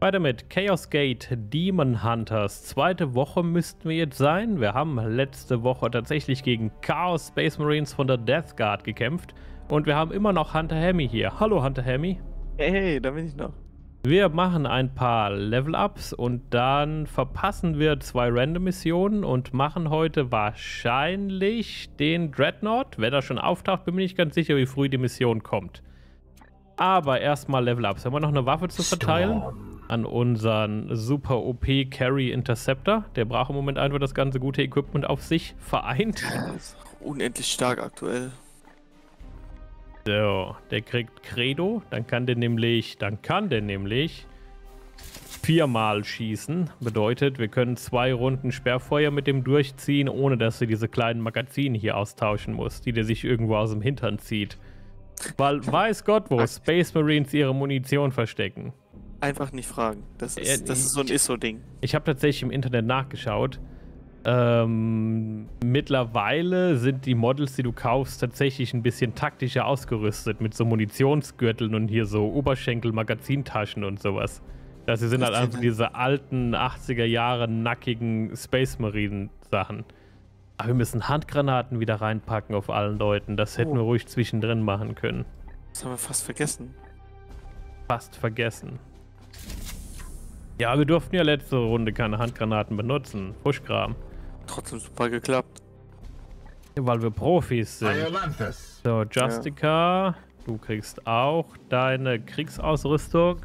Weiter mit Chaos Gate Demon Hunters. Zweite Woche müssten wir jetzt sein. Wir haben letzte Woche tatsächlich gegen Chaos Space Marines von der Death Guard gekämpft. Und wir haben immer noch Hunter Hemi hier. Hallo Hunter Hemi. Hey, hey, da bin ich noch. Wir machen ein paar Level-Ups und dann verpassen wir zwei Random-Missionen und machen heute wahrscheinlich den Dreadnought. Wenn er schon auftaucht, bin ich nicht ganz sicher, wie früh die Mission kommt. Aber erstmal Level-Ups. Haben wir noch eine Waffe zu verteilen? An unseren super OP Carry Interceptor. Der braucht im Moment einfach das ganze gute Equipment auf sich vereint. unendlich stark aktuell. So, der kriegt Credo, dann kann der nämlich, dann kann der nämlich viermal schießen. Bedeutet, wir können zwei Runden Sperrfeuer mit dem durchziehen, ohne dass du diese kleinen Magazine hier austauschen musst, die der sich irgendwo aus dem Hintern zieht. Weil weiß Gott, wo Space Marines ihre Munition verstecken. Einfach nicht fragen. Das ist, das ist so ein ISO-Ding. Ich habe tatsächlich im Internet nachgeschaut. Ähm, mittlerweile sind die Models, die du kaufst, tatsächlich ein bisschen taktischer ausgerüstet mit so Munitionsgürteln und hier so Oberschenkel-Magazintaschen und sowas. Das sind halt einfach diese alten 80er Jahre nackigen Space Marine Sachen. Aber wir müssen Handgranaten wieder reinpacken auf allen Leuten. Das hätten oh. wir ruhig zwischendrin machen können. Das haben wir fast vergessen. Fast vergessen. Ja, wir durften ja letzte Runde keine Handgranaten benutzen. Fuschkram trotzdem super geklappt. Weil wir Profis sind. So, Justica, ja. du kriegst auch deine Kriegsausrüstung.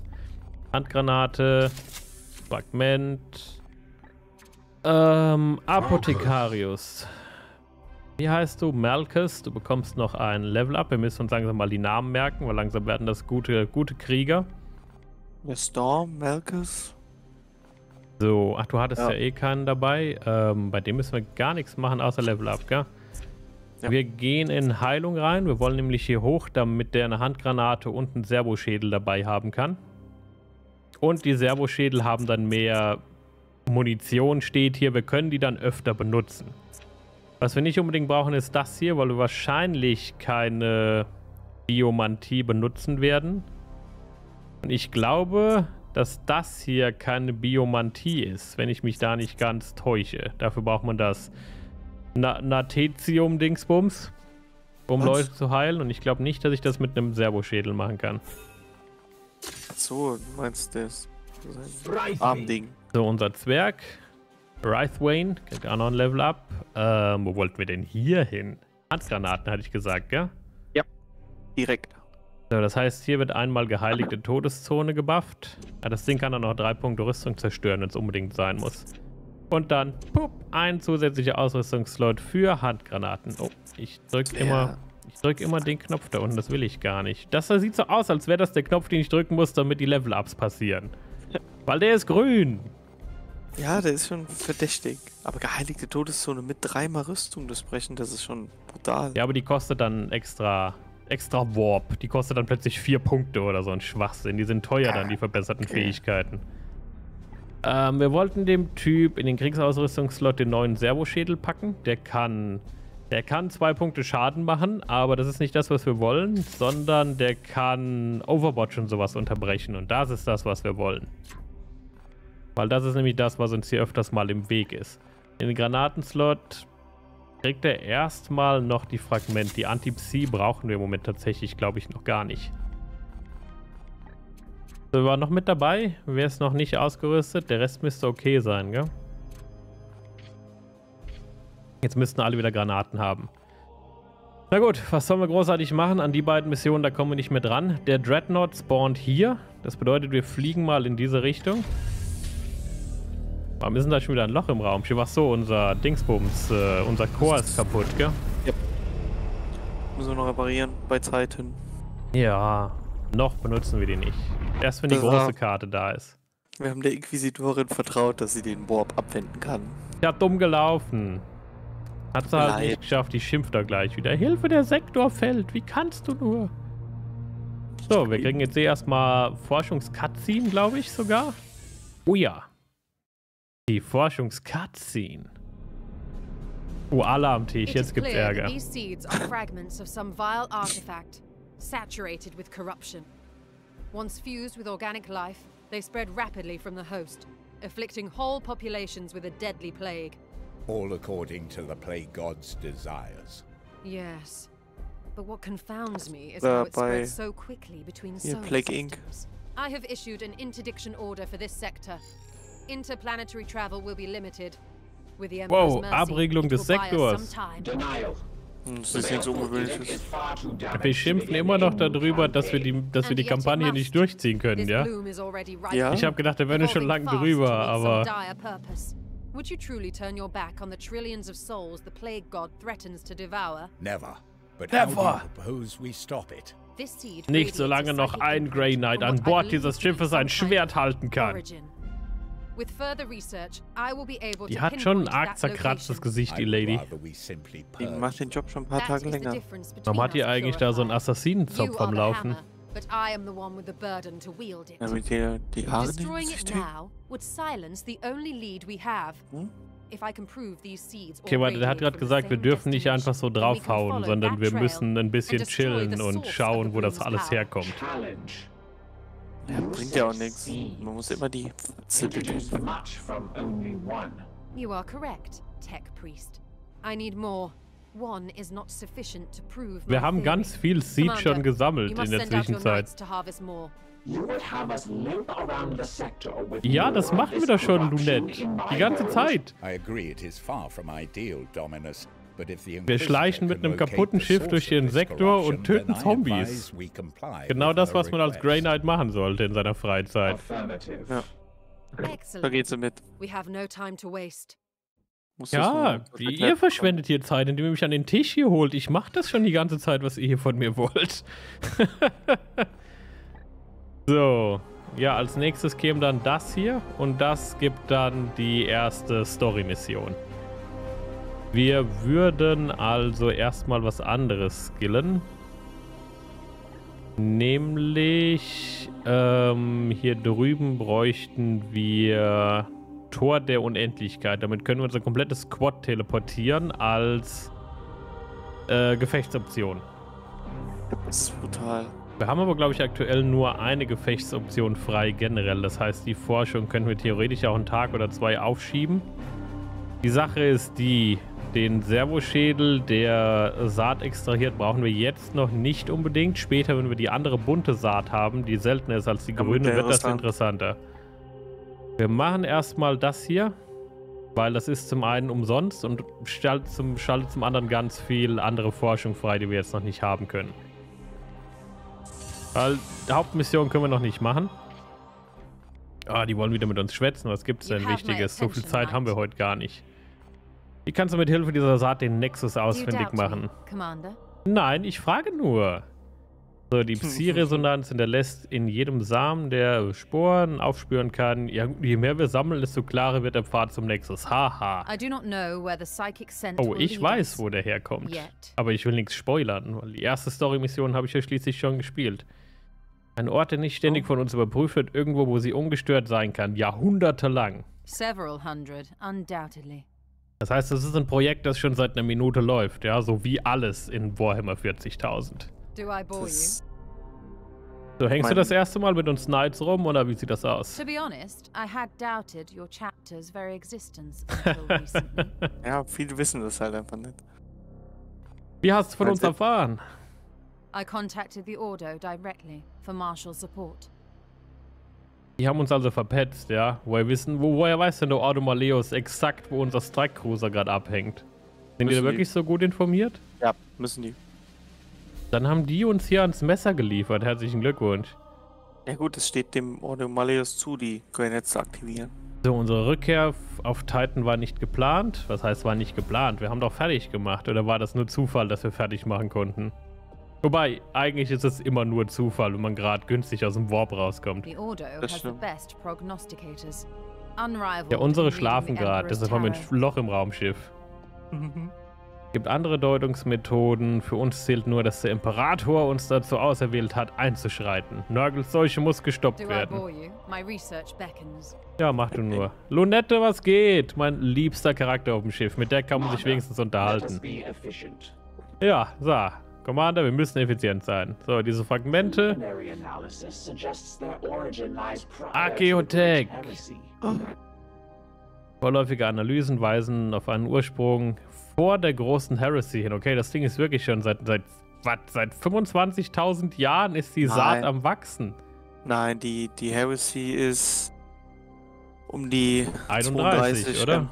Handgranate, Fragment. Ähm, Apothekarius. Wie heißt du? Malchus. Du bekommst noch ein Level-Up. Wir müssen uns langsam mal die Namen merken, weil langsam werden das gute, gute Krieger. Der Storm, Malchus. So, ach, du hattest ja, ja eh keinen dabei. Ähm, bei dem müssen wir gar nichts machen, außer Level Up, gell? Ja. Wir gehen in Heilung rein. Wir wollen nämlich hier hoch, damit der eine Handgranate und einen Servoschädel dabei haben kann. Und die Servoschädel haben dann mehr Munition, steht hier. Wir können die dann öfter benutzen. Was wir nicht unbedingt brauchen, ist das hier, weil wir wahrscheinlich keine Biomantie benutzen werden. Und ich glaube, dass das hier keine Biomantie ist, wenn ich mich da nicht ganz täusche. Dafür braucht man das Na Natetium-Dingsbums, um Was? Leute zu heilen. Und ich glaube nicht, dass ich das mit einem Servoschädel machen kann. So, du meinst das, Armding. So, unser Zwerg, Wraithwain, kriegt auch noch ein Level up. Ähm, wo wollten wir denn hier hin? Handgranaten, hatte ich gesagt, gell? Ja, direkt. So, das heißt, hier wird einmal geheiligte Todeszone gebufft. Ja, das Ding kann dann noch drei Punkte Rüstung zerstören, wenn es unbedingt sein muss. Und dann, pup, ein zusätzlicher Ausrüstungsslot für Handgranaten. Oh, ich drück ja. immer, ich drück immer den Knopf da unten, das will ich gar nicht. Das sieht so aus, als wäre das der Knopf, den ich drücken muss, damit die Level-Ups passieren. Weil der ist grün. Ja, der ist schon verdächtig. Aber geheiligte Todeszone mit dreimal Rüstung, das Brechen, das ist schon brutal. Ja, aber die kostet dann extra extra Warp. Die kostet dann plötzlich vier Punkte oder so ein Schwachsinn. Die sind teuer dann, die verbesserten okay. Fähigkeiten. Ähm, wir wollten dem Typ in den Kriegsausrüstungsslot den neuen Servoschädel packen. Der kann, der kann zwei Punkte Schaden machen, aber das ist nicht das, was wir wollen, sondern der kann Overwatch und sowas unterbrechen. Und das ist das, was wir wollen. Weil das ist nämlich das, was uns hier öfters mal im Weg ist. In den Granatenslot kriegt er erstmal noch die Fragment. Die Anti-Psi brauchen wir im Moment tatsächlich, glaube ich, noch gar nicht. So, war noch mit dabei. Wer ist noch nicht ausgerüstet? Der Rest müsste okay sein, gell? Jetzt müssten alle wieder Granaten haben. Na gut, was sollen wir großartig machen? An die beiden Missionen, da kommen wir nicht mehr dran. Der Dreadnought spawnt hier. Das bedeutet, wir fliegen mal in diese Richtung. Warum ist denn da schon wieder ein Loch im Raum? Hier war so, unser Dingsbums, äh, unser Chor ist kaputt, gell? Ja. Müssen wir noch reparieren, bei Zeiten. Ja, noch benutzen wir die nicht. Erst wenn die das große war, Karte da ist. Wir haben der Inquisitorin vertraut, dass sie den Warp abwenden kann. Ja, dumm gelaufen. Hat sie halt nicht geschafft, die schimpft da gleich wieder. Hilfe, der Sektor fällt. Wie kannst du nur? So, wir kriegen jetzt eh erstmal Forschungs-Cutscene, glaube ich sogar. Oh ja. Die Forschungs-Cutscene. Oh, Alarmtisch, jetzt gibt's Ärger. These seeds are fragments of some vile artifact, saturated with corruption. Once fused with organic life, They spread rapidly from the host, afflicting whole populations with a deadly plague. All according to the plague god's desires. Yes. But what confounds me is Uh, how it spreads so quickly between Yeah, solar Plague Inc. systems. I have issued an interdiction order for this sector. Interplanetary travel will be limited. With the Emperor's Wow, mercy, Abregelung des Sektors. Hm, Das ist nichts Ungewöhnliches. Wir schimpfen immer noch darüber, dass wir die, dass wir die Kampagne nicht durchziehen können, ja? Ja. Ich habe gedacht, da wären wir schon lange drüber, aber. Would you truly turn your back on the trillions of souls the plague god threatens to devour? Never. But how do Never. you propose we stop it? Nicht solange noch ein Grey Knight an Bord dieses Schiffes ein Schwert halten kann. Die hat schon ein arg zerkratztes. Gesicht, die Lady. rather we simply Die macht den Job schon ein paar That Tage länger. difference between Warum hat die eigentlich da so einen. Assassinenzopf am the Laufen? hammer, but I am the one with the burden to wield it. Damit ihr die Haare nicht Destroying sich it stehen. now would silence the only lead we have. Hm? If I can prove these seeds Okay, warte, der hat gerade gesagt, wir dürfen nicht einfach so draufhauen, sondern wir müssen ein bisschen chillen und schauen, wo das alles herkommt. Challenge. Ja, bringt ja auch nichts. Man muss immer die. You are correct, Tech Priest. I need more. One is not sufficient to prove Wir haben ganz viel Seed schon gesammelt in der Zwischenzeit. Ja, das of machen wir doch schon, Lunette. Die ganze. Zeit. I agree it is far from ideal, Dominus. Wir schleichen mit einem kaputten Schiff durch den Sektor und töten Zombies. Genau das, was man als Grey. Knight machen sollte in seiner Freizeit. Ja. Da Excellent. geht sie mit. We have no time to waste. Muss das Ja, wie ihr verschwendet hier Zeit, indem ihr mich an den Tisch hier holt. Ich mache das schon die ganze Zeit, was ihr hier von mir wollt. so, ja, als nächstes käme dann das hier und das gibt dann die erste Story-Mission. Wir würden also erstmal was anderes skillen. Nämlich ähm, hier drüben bräuchten wir Tor der Unendlichkeit. Damit können wir unser komplettes Squad teleportieren als äh, Gefechtsoption. Das ist brutal. Wir haben aber, glaube ich, aktuell nur eine Gefechtsoption frei generell. Das heißt, die Forschung können wir theoretisch auch einen Tag oder zwei aufschieben. Die Sache ist die, den Servoschädel, der Saat extrahiert, brauchen wir jetzt noch nicht unbedingt. Später, wenn wir die andere bunte Saat haben, die seltener ist als die Dann grüne, wird das interessant. interessanter. Wir machen erstmal das hier, weil das ist zum einen umsonst und schaltet zum, schaltet zum anderen ganz viel andere Forschung frei, die wir jetzt noch nicht haben können. Weil die Hauptmission können wir noch nicht machen. Ah, die wollen wieder mit uns schwätzen. Was gibt's You denn Wichtiges? So viel Zeit haben wir heute gar nicht. Wie kannst du mit Hilfe dieser Saat den Nexus ausfindig machen? Nein, ich frage nur. So, die Psi-Resonanz hinterlässt in jedem Samen, der Sporen aufspüren kann. Ja, je mehr wir sammeln, desto klarer wird der Pfad zum Nexus. Haha. I do not know where the psychic scent Oh, ich weiß, wo der herkommt. Aber ich will nichts spoilern, weil die erste Story-Mission habe ich ja schließlich schon gespielt. Ein Ort, der nicht ständig von uns überprüft wird, irgendwo, wo sie ungestört sein kann, jahrhundertelang. Several hundred, undoubtedly. Das heißt, es ist ein Projekt, das schon seit einer Minute läuft, ja, so wie alles in Warhammer 40.000. Do I bore you? Das, So, hängst du das erste Mal mit uns Knights rum oder wie sieht das aus? To be honest, I had doubted your chapter's very existence until recently. ja, viele wissen das halt einfach nicht. Wie hast du von uns erfahren? I contacted the Ordo directly for Marshal support. Die haben uns also verpetzt, ja? Woher wissen, wo, woher weiß denn der Ordo Maleus exakt, wo unser Strike Cruiser gerade abhängt? Sind die Müssen da die- wirklich so gut informiert? Ja, müssen die. Dann haben die uns hier ans Messer geliefert. Herzlichen Glückwunsch. Ja gut, es steht dem Ordo Maleus zu, die Grenets zu aktivieren. So, unsere Rückkehr auf Titan war nicht geplant. Was heißt, war nicht geplant? Wir haben doch fertig gemacht. Oder war das nur Zufall, dass wir fertig machen konnten? Wobei, eigentlich ist es immer nur Zufall, wenn man gerade günstig aus dem Warp rauskommt. Ja, unsere schlafen gerade. Deshalb haben wir ein. Loch im Raumschiff. gibt andere Deutungsmethoden. Für uns zählt nur, dass der Imperator uns dazu auserwählt hat, einzuschreiten. Nörgels Seuche muss gestoppt werden. Ja, mach du nur. Lunette, was geht? Mein liebster Charakter auf dem Schiff. Mit der kann man sich wenigstens unterhalten. Ja, so. Commander, wir müssen effizient sein. So, diese Fragmente. Archaeotech. Vorläufige Analysen weisen auf einen Ursprung vor der großen Heresy hin. Okay, das Ding ist wirklich schon seit, seit, was, seit 25.000 Jahren ist die Saat Nein. am Wachsen. Nein, die, die Heresy ist um die 31, 32, oder?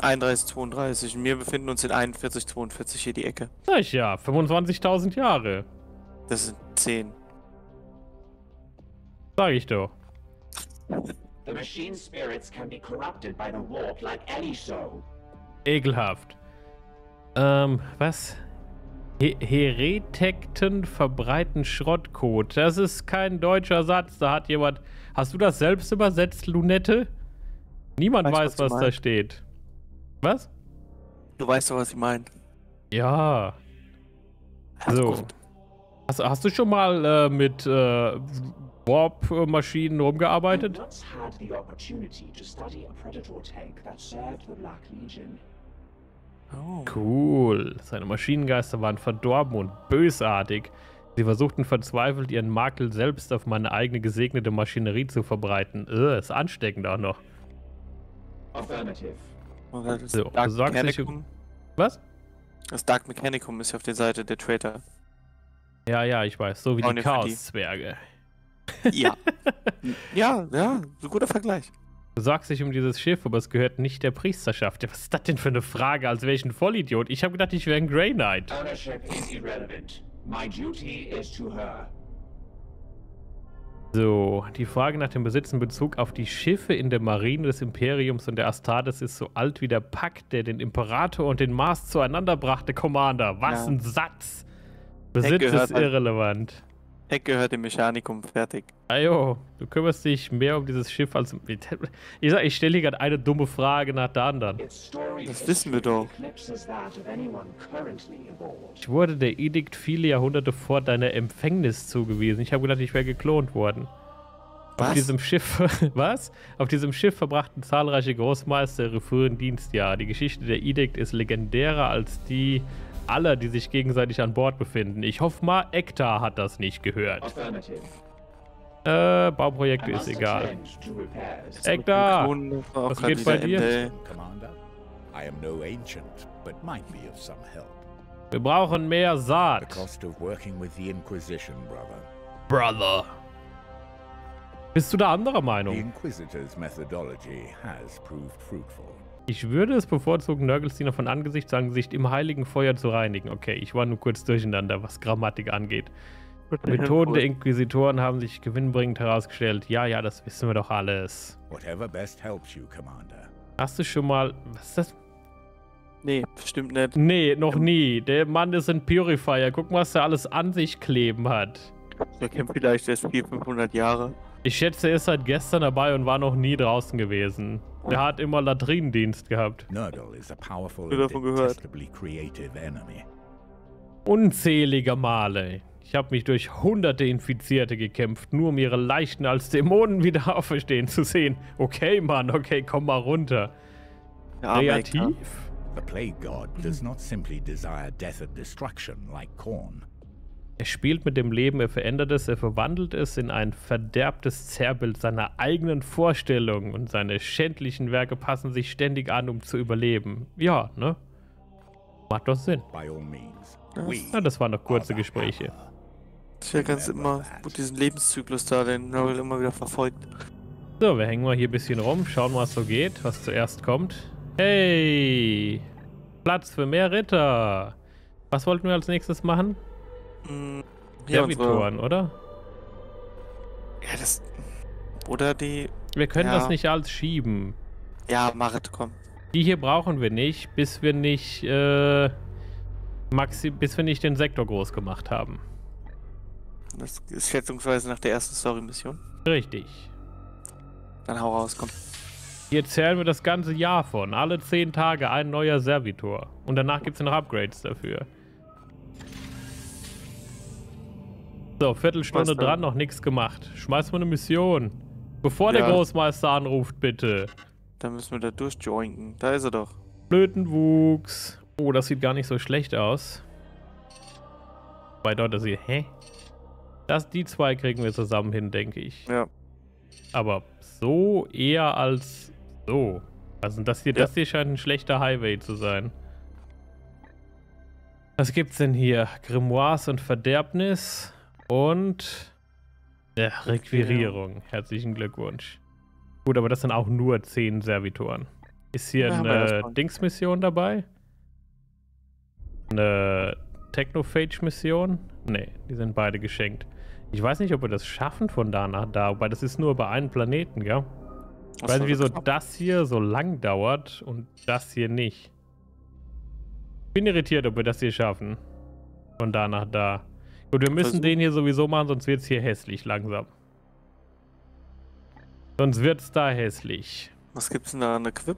Ähm, 31, 32. Und wir befinden uns in 41, 42 hier die Ecke. Sag ich ja, 25.000 Jahre. Das sind 10. Sag ich doch. The machine spirits can be corrupted by the warp like any so. Ekelhaft. Ähm, was? He Heretekten verbreiten Schrottcode. Das ist kein deutscher Satz. Da hat jemand. Hast du das selbst übersetzt, Lunette? Niemand Weiß, weiß, was was da steht. Was? Du weißt doch, was ich meine. Ja. Also So. Hast, hast du schon mal äh, mit äh, Warp-Maschinen rumgearbeitet? Oh. Cool. Seine Maschinengeister waren verdorben und bösartig. Sie versuchten verzweifelt, ihren Makel selbst auf meine eigene gesegnete Maschinerie zu verbreiten. Äh, ist ansteckend auch noch. Affirmative. Oder das So, Dark du sagst Mechanicum. Was? Das Dark Mechanicum ist ja auf der Seite der Traitor. Ja, ja, ich weiß. So wie Auch die. Chaos-Zwerge. Ja. ja, ja, ein guter Vergleich. Du sorgst dich um dieses Schiff, aber es gehört nicht der Priesterschaft. Ja, Was ist das denn für eine Frage? Als wäre ich ein Vollidiot. Ich habe gedacht, ich wäre ein Grey Knight. Ownership is irrelevant. My duty is to her. So, die Frage nach dem Besitz in Bezug auf die Schiffe in der Marine des Imperiums und der Astartes ist so alt wie der Pakt, der den Imperator und den Mars zueinander brachte, Commander. Was Ja. ein Satz! Besitz ist halt- irrelevant. Heck gehört dem Mechanikum fertig. Ajo, du kümmerst dich mehr um dieses Schiff als... Ich sag, ich stelle hier gerade eine dumme Frage nach der anderen. Das wissen wir doch. Ich wurde der Edikt viele Jahrhunderte vor deiner Empfängnis zugewiesen. Ich habe gedacht, ich wäre geklont worden. Auf Was? diesem Schiff, was? Auf diesem Schiff verbrachten zahlreiche Großmeister ihre frühen Dienstjahre. Die Geschichte der Edikt ist legendärer als die aller, die sich gegenseitig an Bord befinden. Ich hoffe mal, Ektar hat das nicht gehört. Äh, I Bauprojekte ist egal. Ektar! Auch was geht bei dir? Ende. Commander, I am no ancient, but might be of some help. Wir brauchen mehr The Saat. cost of working with the Inquisition, brother. Brother. Bist du da anderer The Meinung? Inquisitor's methodology has proved fruitful. Ich würde es bevorzugen, Nörgelsteiner von Angesicht zu Angesicht im heiligen Feuer zu reinigen. Okay, ich war nur kurz durcheinander, was Grammatik angeht. Methoden der Inquisitoren haben sich gewinnbringend herausgestellt. Ja, ja, das wissen wir doch alles. Whatever best helps you, Commander. Hast du schon mal. Was ist das? Nee, bestimmt nicht. Nee, noch nie. Der Mann ist ein Purifier. Guck mal, was er alles an sich kleben hat. Der kämpft vielleicht erst 400, 500 Jahre. Ich schätze, er ist seit gestern dabei und war noch nie draußen gewesen. Der hat immer Latrinendienst gehabt. Nurdle is a powerful davon gehört. detestably creative enemy. Unzählige Male. Ich habe mich durch hunderte Infizierte gekämpft, nur um ihre Leichen als Dämonen wieder auferstehen zu sehen. Okay, Mann, okay, komm mal runter. Arme Kreativ? The Plague God does not simply desire death and destruction like Korn. Er spielt mit dem Leben, er verändert es, er verwandelt es in ein verderbtes Zerrbild seiner eigenen Vorstellungen und seine schändlichen Werke passen sich ständig an, um zu überleben. Ja, ne? Macht doch Sinn. Ja. das waren doch kurze Gespräche. Das wäre ganz immer gut, diesen Lebenszyklus da, den Nobel immer wieder verfolgt. So, wir hängen mal hier ein bisschen rum, schauen, was so geht, was zuerst kommt. Hey! Platz für mehr Ritter! Was wollten wir als nächstes machen? Unsere, Servitoren, oder? ja, das. Oder die. Wir können Ja. das nicht alles schieben. Ja, Marit, komm. Die hier brauchen wir nicht, bis wir nicht, äh, Maxi, bis wir nicht den Sektor groß gemacht haben. Das ist schätzungsweise nach der ersten Story-Mission. Richtig. Dann hau raus, komm. Hier zählen wir das ganze Jahr von. Alle 10 Tage ein neuer Servitor. Und danach gibt es noch Upgrades dafür. So, Viertelstunde dran, noch nichts gemacht. Schmeiß mal eine Mission. Bevor der Ja. Großmeister anruft, bitte. Dann müssen wir da durchjoinken. Da ist er doch. Blötenwuchs. Oh, das sieht gar nicht so schlecht aus. Bei dort ist sie, hä? Das, die zwei kriegen wir zusammen hin, denke ich. Ja. Aber so eher als so. Also das hier, Ja. das hier scheint ein schlechter Highway zu sein. Was gibt's denn hier? Grimoires und Verderbnis und ja, Requirierung. Herzlichen Glückwunsch. Gut, aber das sind auch nur 10 Servitoren. Ist hier Ja, eine. Dingsmission dabei? Eine Technophage-Mission? Nee, die sind beide geschenkt. Ich weiß nicht, ob wir das schaffen von da nach da, weil das ist nur bei einem Planeten, gell? Ich weiß nicht, wieso das hier so lang dauert und das hier nicht. Bin irritiert, ob wir das hier schaffen. Von da nach da. Gut, wir müssen Versuch- den hier sowieso machen, sonst wird es hier hässlich langsam. Sonst wird es da hässlich. Was gibt's denn da? Eine Quip?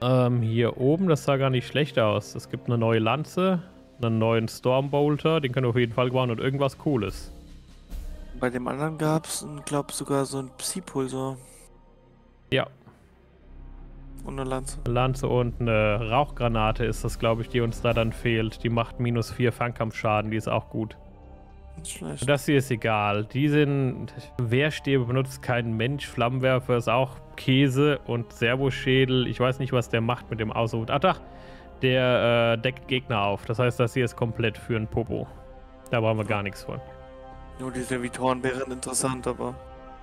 Ähm, hier oben, das sah gar nicht schlecht aus. Es gibt eine neue Lanze, einen neuen Stormbolter, den können wir auf jeden Fall gebrauchen und irgendwas Cooles. Bei dem anderen gab's, glaube sogar so ein Psi-Pulsar Ja, und eine Lanze. eine Lanze und eine Rauchgranate ist das, glaube ich, die uns da dann fehlt. Die macht minus 4 Fernkampfschaden, die ist auch gut. Nicht schlecht. Das hier ist egal. Die sind. Wehrstäbe benutzt kein Mensch. Flammenwerfer ist auch Käse und Servoschädel. Ich weiß nicht, was der macht mit dem Aushut. Ach, doch. Der äh, deckt Gegner auf. Das heißt, das hier ist komplett für ein Popo. Da brauchen wir gar nichts von. Nur die Servitoren wären interessant, aber.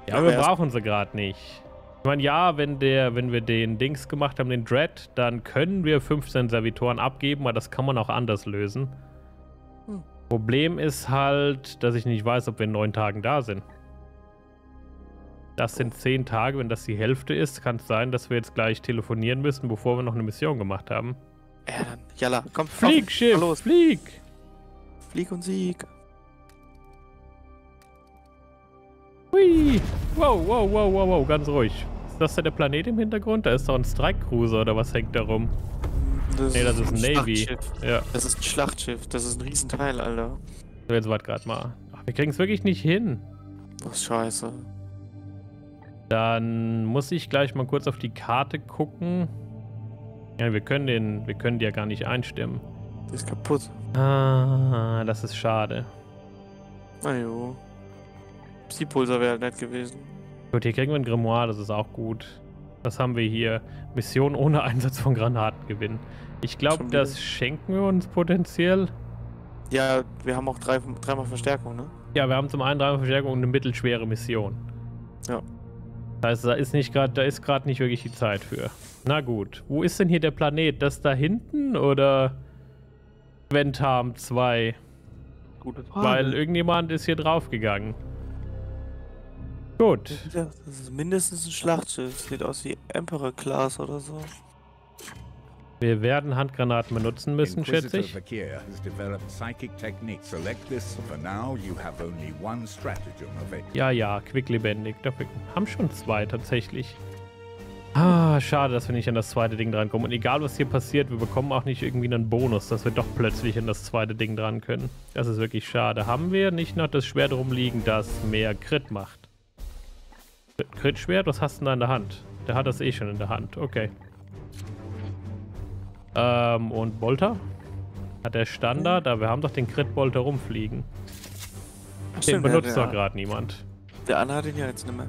Ja, Aber wir brauchen sie gerade nicht. Ich meine, ja, wenn, der, wenn wir den Dings gemacht haben, den Dread, dann können wir 15 Servitoren abgeben, aber das kann man auch anders lösen. Hm. Problem ist halt, dass ich nicht weiß, ob wir in neun Tagen da sind. Das sind zehn Tage, wenn das die Hälfte ist, kann es sein, dass wir jetzt gleich telefonieren müssen, bevor wir noch eine Mission gemacht haben. Ja, dann. Jalla, komm, Flieg, auf, Schiff, Los, flieg! Flieg und Sieg. Hui! Wow, wow, wow, wow, wow, ganz ruhig. Ist das da der Planet im Hintergrund? Da ist doch ein Strike Cruiser oder was hängt da rum? Nee, das ist ein Navy. Ja, Das ist ein Schlachtschiff. Das ist ein Riesenteil, Alter. so, jetzt warte gerade mal. Ach, wir kriegen es wirklich nicht hin. Was scheiße. Dann muss ich gleich mal kurz auf die Karte gucken. Ja, wir können den, wir können die ja gar nicht einstimmen. Die ist kaputt. Ah, das ist schade. Na jo. Psi-Pulsar wäre nett gewesen. Gut, hier kriegen wir ein Grimoire, das ist auch gut. Was haben wir hier? Mission ohne Einsatz von Granaten gewinnen. Ich glaube, das schenken wir uns potenziell. Ja, wir haben auch drei, dreimal Verstärkung, ne? Ja, wir haben zum einen dreimal Verstärkung und eine mittelschwere Mission. Ja. Das heißt, da ist nicht gerade, da ist gerade nicht wirklich die Zeit für. Na gut. Wo ist denn hier der Planet? Das da hinten oder Ventam 2? Gute Frage. Weil irgendjemand ist hier draufgegangen. Gut. Das ist mindestens ein Schlachtschiff. Sieht aus wie Emperor Class oder so. Wir werden Handgranaten benutzen müssen, schätze ich. Fakir has developed psychic techniques. Select this. For now, you have only one stratagem available. Ja, ja, quicklebendig. Dafür haben schon zwei tatsächlich. Ah, schade, dass wir nicht an das zweite Ding drankommen. Und egal, was hier passiert, wir bekommen auch nicht irgendwie einen Bonus, dass wir doch plötzlich an das zweite Ding dran können. Das ist wirklich schade. Haben wir nicht noch das Schwert rumliegen, das mehr Crit macht? Crit-Schwert? Was hast du denn da in der Hand? Der hat das eh schon in der Hand. Okay. Ähm, und Bolter? Hat der Standard? Aber wir haben doch den Crit-Bolter rumfliegen. Ach, Den benutzt doch gerade niemand. Der Anna hat ihn ja jetzt nicht mehr.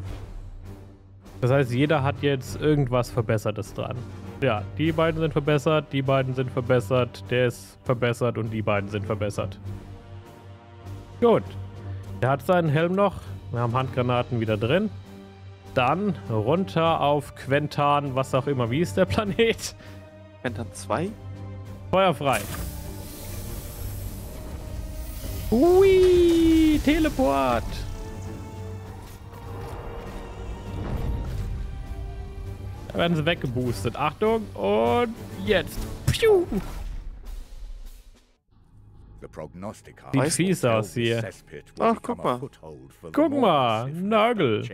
Das heißt, jeder hat jetzt irgendwas Verbessertes dran. Ja, die beiden sind verbessert, die beiden sind verbessert, der ist verbessert und die beiden sind verbessert. Gut. Der hat seinen Helm noch. Wir haben Handgranaten wieder drin. Dann runter auf Quentan, was auch immer. Wie ist der Planet? Wenn dann zwei? Feuer frei. Hui, Teleport. Da werden sie weggeboostet. Achtung und jetzt. Piu. Sieht fies aus hier. Ach, guck mal. Guck mal, Nagel.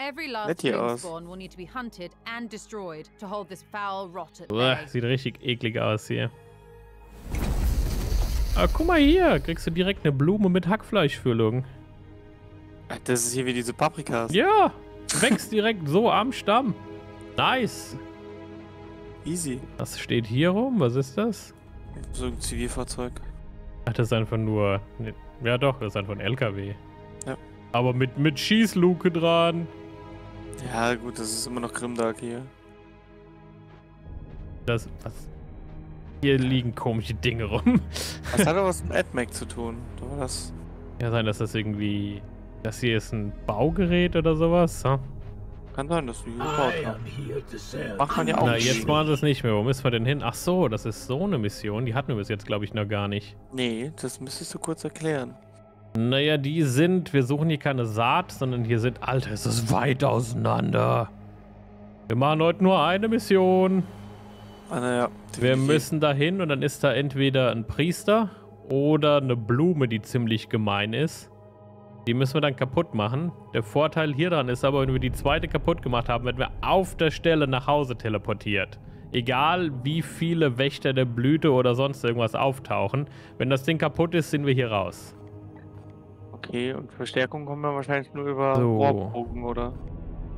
Every last Nett hier aus. spawn will need to be hunted and destroyed to hold this foul rot at Uah, sieht richtig eklig aus hier. Aber guck mal hier, kriegst du direkt eine Blume mit Hackfleischfüllung. Das ist hier wie diese Paprikas. Ja, wächst direkt so am Stamm. Nice. Easy. Was steht hier rum? Was ist das? So ein Zivilfahrzeug. Ach, das ist einfach nur. Ja doch, das ist einfach ein LKW. Ja. Aber mit, mit Schießluke dran. Ja, gut, das ist immer noch Grimdark hier. Das. Was? Hier liegen komische Dinge rum. Das hat aber was mit AdMac zu tun. Da war das. Ja, sein, dass das irgendwie. Das hier ist ein Baugerät oder sowas. hm? Kann sein, dass du hier gebaut hast. Macht man ja auch Na, nicht. jetzt machen sie es nicht mehr. Wo müssen wir denn hin? Ach so, das ist so eine Mission. Die hatten wir bis jetzt, glaube ich, noch gar nicht. Nee, das müsstest du kurz erklären. Naja, die sind, wir suchen hier keine Saat, sondern hier sind, Alter, es ist weit auseinander. Wir machen heute nur eine Mission. Ah, naja. Wir müssen da hin und dann ist da entweder ein Priester oder eine Blume, die ziemlich gemein ist. Die müssen wir dann kaputt machen. Der Vorteil hier dran ist aber, wenn wir die zweite kaputt gemacht haben, werden wir auf der Stelle nach Hause teleportiert. Egal wie viele Wächter der Blüte oder sonst irgendwas auftauchen. Wenn das Ding kaputt ist, sind wir hier raus. Okay, und Verstärkung kommen wir wahrscheinlich nur über So. Warpbogen, oder?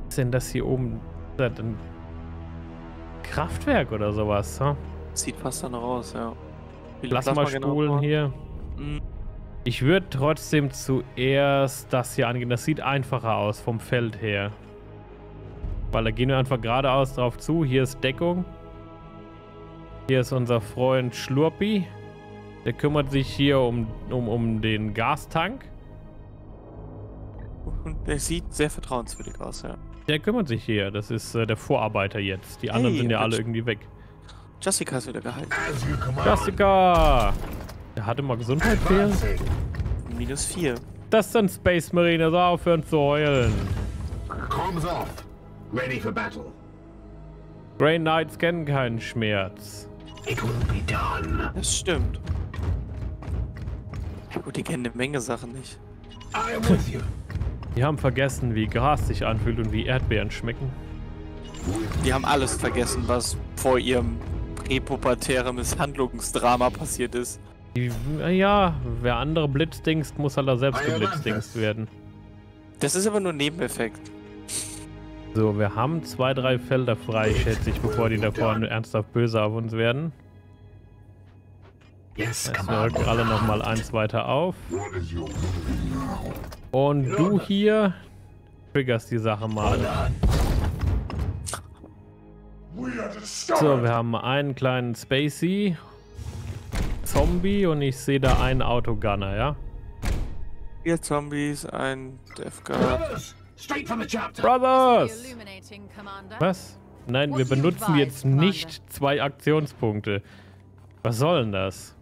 Was ist denn das hier oben? Ist das ein Kraftwerk oder sowas? Hm? Sieht fast dann raus, ja. Viele Plasmaspulen Plasmageneratoren. hier. Mhm. Ich würde trotzdem zuerst das hier angehen. Das sieht einfacher aus vom Feld her. Weil da gehen wir einfach geradeaus drauf zu. Hier ist Deckung. Hier ist unser Freund Schlurpi. Der kümmert sich hier um, um, um den Gastank. Und der sieht sehr vertrauenswürdig aus, ja. Der kümmert sich hier. Das ist äh, der Vorarbeiter jetzt. Die anderen Hey, sind ja alle irgendwie weg. Jessica ist wieder gehalten. Jessica! Der hatte mal Gesundheit fehlen. Minus 4. Das sind Space Marine. So aufhören zu heulen. Comms off. Ready for battle. Grey Knights kennen keinen Schmerz. It will be done. Das stimmt. Gut, die kennen eine Menge Sachen nicht. I am with you. Die haben vergessen, wie Gras sich anfühlt und wie Erdbeeren schmecken. Die haben alles vergessen, was vor ihrem präpubertären Misshandlungsdrama passiert ist. Die, ja, wer andere blitzdingst, muss halt auch selbst geblitzdingst werden. Das ist aber nur ein Nebeneffekt. So, wir haben zwei, drei Felder frei, schätze ich, bevor die da vorne ernsthaft böse auf uns werden. Yes, Jetzt rücken alle nochmal eins weiter auf. Und du hier triggerst die Sache mal. So, wir haben einen kleinen Spacey. Zombie und ich sehe da einen Autogunner, ja? Vier Zombies, ein Death Guard. Brothers, straight from the chapter. Brothers! Illuminating, Commander. Was? Nein, wir benutzen jetzt nicht zwei Aktionspunkte. Was soll denn das?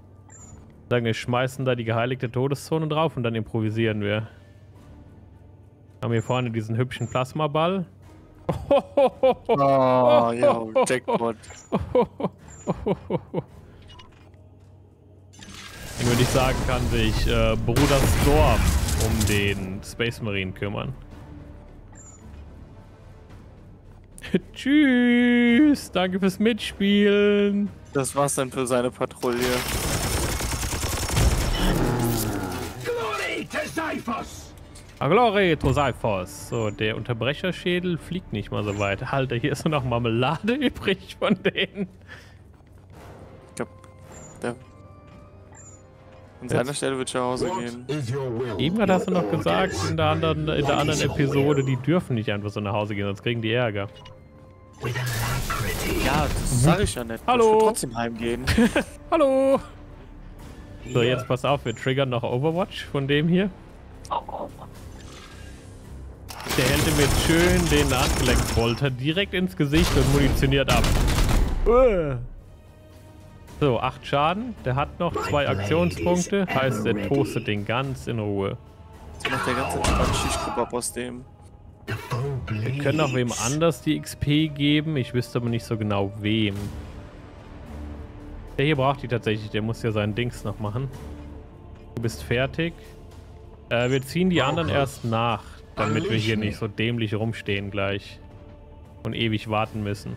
Sagen wir, schmeißen da die geheiligte Todeszone drauf und dann improvisieren wir. Haben hier vorne diesen hübschen Plasmaball. Oh, ja, Jackpot. Dann würde ich sagen, kann sich äh, Bruder Storm um den Space Marine kümmern. Tschüss, danke fürs Mitspielen. Das war's dann für seine Patrouille. Glory to Zyphos. Aglore Trosaifos. So, der Unterbrecherschädel fliegt nicht mal so weit. Alter, hier ist nur noch Marmelade übrig von denen. Ich glaub, der. An seiner Stelle wird ich nach Hause gehen. Eben hast du noch gesagt in der anderen, in der anderen Episode, die dürfen nicht einfach so nach Hause gehen, sonst kriegen die Ärger. Ja, das sag ich ja nicht. Hallo. Ich will trotzdem heimgehen. Hallo! So, jetzt pass auf, wir triggern noch Overwatch von dem hier. Der hält ihm jetzt schön den Handgelenkbolter direkt ins Gesicht und munitioniert ab. Uah. So, 8 Schaden. Der hat noch zwei Aktionspunkte. Heißt, der toastet den ganz in Ruhe. Jetzt macht der ganze Schichtkebab aus dem. Wir können auch wem anders die XP geben. Ich wüsste aber nicht so genau wem. Der hier braucht die tatsächlich. Der muss ja seinen Dings noch machen. Du bist fertig. Äh, wir ziehen die anderen erst nach, damit wir hier nicht so dämlich rumstehen gleich. Und ewig warten müssen.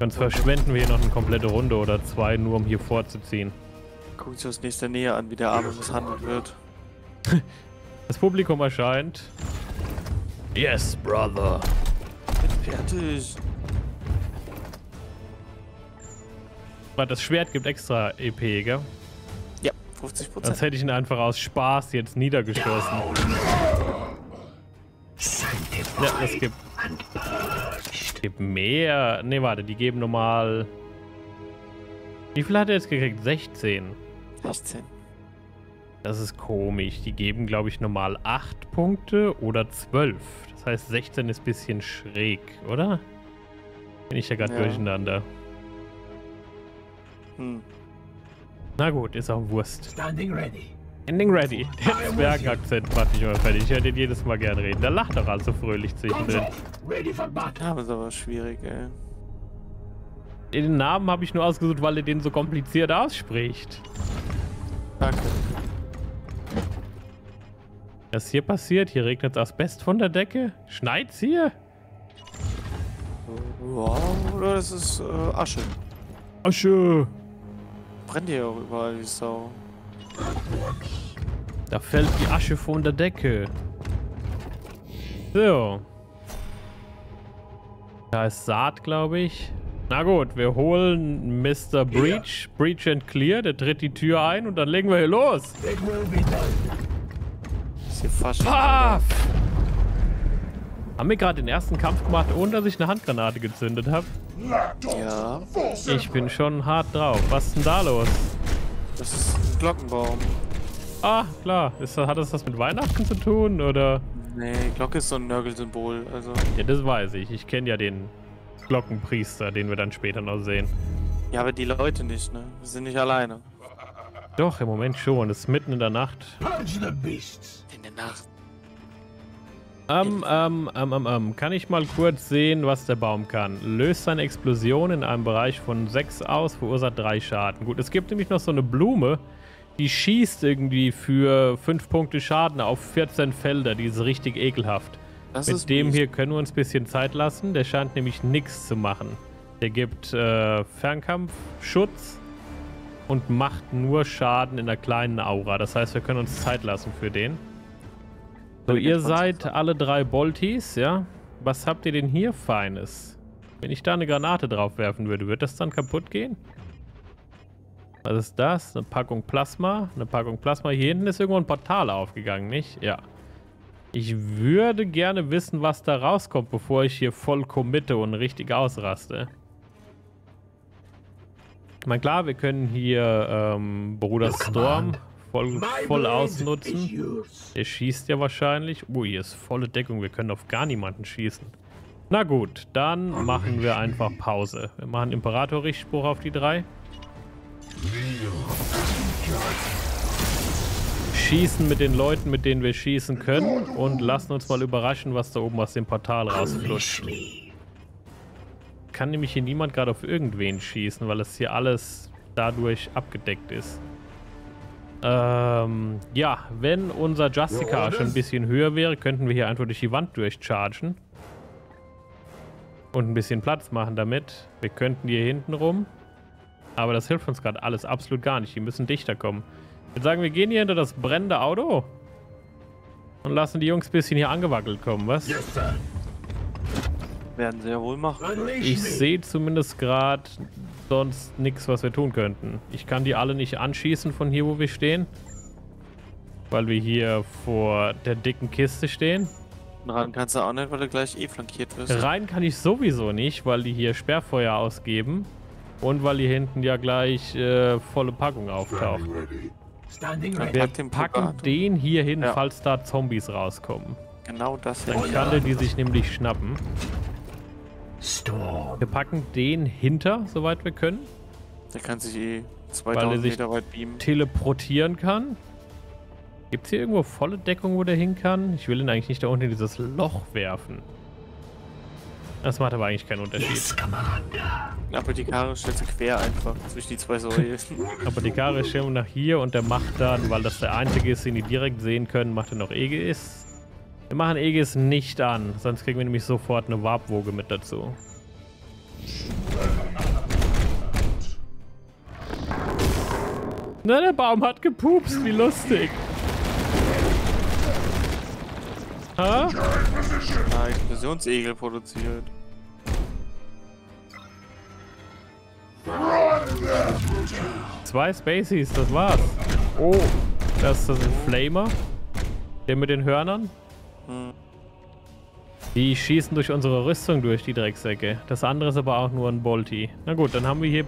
Sonst verschwenden wir hier noch eine komplette Runde oder zwei, nur um hier vorzuziehen. Guckt sich aus nächster Nähe an, wie der Arme misshandelt wird. Das Publikum erscheint. Yes, brother. Fertig. Das Schwert gibt extra EP, gell? 50 Sonst Prozent. hätte ich ihn einfach aus Spaß jetzt niedergeschossen. Ja, es gibt, gibt mehr. Ne, warte, die geben normal. Wie viel hat er jetzt gekriegt? 16. 16. Das ist komisch. Die geben, glaube ich, normal 8 Punkte oder 12. Das heißt, 16 ist ein bisschen schräg, oder? Bin ich ja gerade Ja. durcheinander. Hm. Na gut, ist auch Wurst. Standing ready. Ending ready. Der Zwergenakzent macht mich immer fertig. Ich höre den jedes Mal gern reden. Der lacht doch also fröhlich zwischendrin. Ready for battle. Ja, aber ist aber schwierig, ey. Den Namen habe ich nur ausgesucht, weil er den so kompliziert ausspricht. Danke. Was hier passiert? Hier regnet Asbest von der Decke? Schneit's hier? Wow, oder das ist äh, Asche. Asche! Brennt hier auch überall die Sau. Da fällt die Asche von der Decke. So. Da ist Saat, glaube ich. Na gut, wir holen Mr. Breach. Breach and Clear. Der tritt die Tür ein und dann legen wir hier los. Ist hier fast. Paf! Haben wir gerade den ersten Kampf gemacht, ohne dass ich eine Handgranate gezündet habe? Ja, Ich bin schon hart drauf. Was ist denn da los? das ist ein Glockenbaum. Ah, klar. Ist, hat das was mit Weihnachten zu tun, oder? Nee, Glocke ist so ein Nörgelsymbol. Also, Ja, das weiß ich. Ich kenne ja den Glockenpriester, den wir dann später noch sehen. ja, aber die Leute nicht, ne? Wir sind nicht alleine. Doch, im Moment schon. Es ist mitten in der Nacht. In der Nacht. Ähm, ähm, ähm, ähm, ähm. Kann ich mal kurz sehen, was der Baum kann? Löst seine Explosion in einem Bereich von 6 aus, verursacht 3 Schaden. Gut, es gibt nämlich noch so eine Blume, die schießt irgendwie für 5 Punkte Schaden auf 14 Felder. Die ist richtig ekelhaft. Das Mit dem hier können wir uns ein bisschen Zeit lassen. Der scheint nämlich nichts zu machen. Der gibt äh, Fernkampf, Schutz und macht nur Schaden in der kleinen Aura. Das heißt, wir können uns Zeit lassen für den. So, ihr seid alle drei Boltis, ja? Was habt ihr denn hier Feines? Wenn ich da eine Granate drauf werfen würde, wird das dann kaputt gehen? Was ist das? Eine Packung Plasma. Eine Packung Plasma. Hier hinten ist irgendwo ein Portal aufgegangen, nicht? Ja. Ich würde gerne wissen, was da rauskommt, bevor ich hier voll committe und richtig ausraste. Ich meine, klar, wir können hier ähm, Bruder Storm voll, voll ausnutzen. Der schießt ja wahrscheinlich. Oh, hier ist volle Deckung. Wir können auf gar niemanden schießen. Na gut, dann machen wir einfach Pause. Wir machen Imperator-Richtspruch auf die drei. Schießen mit den Leuten, mit denen wir schießen können. Und lassen uns mal überraschen, was da oben aus dem Portal rausflutscht. Kann nämlich hier niemand gerade auf irgendwen schießen, weil es hier alles dadurch abgedeckt ist. Ähm, ja, wenn unser Justica schon ein bisschen höher wäre, könnten wir hier einfach durch die Wand durchchargen. Und ein bisschen Platz machen damit. Wir könnten hier hinten rum. Aber das hilft uns gerade alles absolut gar nicht. Die müssen dichter kommen. Ich würde sagen, wir gehen hier hinter das brennende Auto. Und lassen die Jungs ein bisschen hier angewackelt kommen, was? Yes, sir. Werden sie ja wohl machen. Ich sehe zumindest gerade sonst nichts, was wir tun könnten. Ich kann die alle nicht anschießen von hier, wo wir stehen. Weil wir hier vor der dicken Kiste stehen. Und ran kannst du auch nicht, weil du gleich eh flankiert wirst. Rein kann ich sowieso nicht, weil die hier Sperrfeuer ausgeben. Und weil hier hinten ja gleich äh, volle Packung auftaucht. Wir packen Pulver. den hier hin, Ja. falls da Zombies rauskommen. Genau das Dann kann der die sich nämlich schnappen. Storm. Wir packen den hinter, soweit wir können. Der kann sich eh er 2000 sich- Meter weit beamen. teleportieren kann. Gibt es hier irgendwo volle Deckung, wo der hin kann? Ich will ihn eigentlich nicht da unten in dieses Loch werfen. Das macht aber eigentlich keinen Unterschied. Yes. Aber die Karre stellt sie quer einfach zwischen die zwei Säulen. Aber die Karre stellen nach hier und der macht dann, weil das der einzige ist, den die direkt sehen können, macht er noch Aegis. Wir machen Aegis nicht an, sonst kriegen wir nämlich sofort eine Warpwoge mit dazu. Na, der Baum hat gepupst, wie lustig. Ha? Ah, Explosionsegel produziert. Zwei Spaceys, das war's. Oh, das ist ein Flamer. Der mit den Hörnern. Hm. Die schießen durch unsere Rüstung durch, die Drecksäcke. Das andere ist aber auch nur ein Bolti. Na gut, dann haben wir hier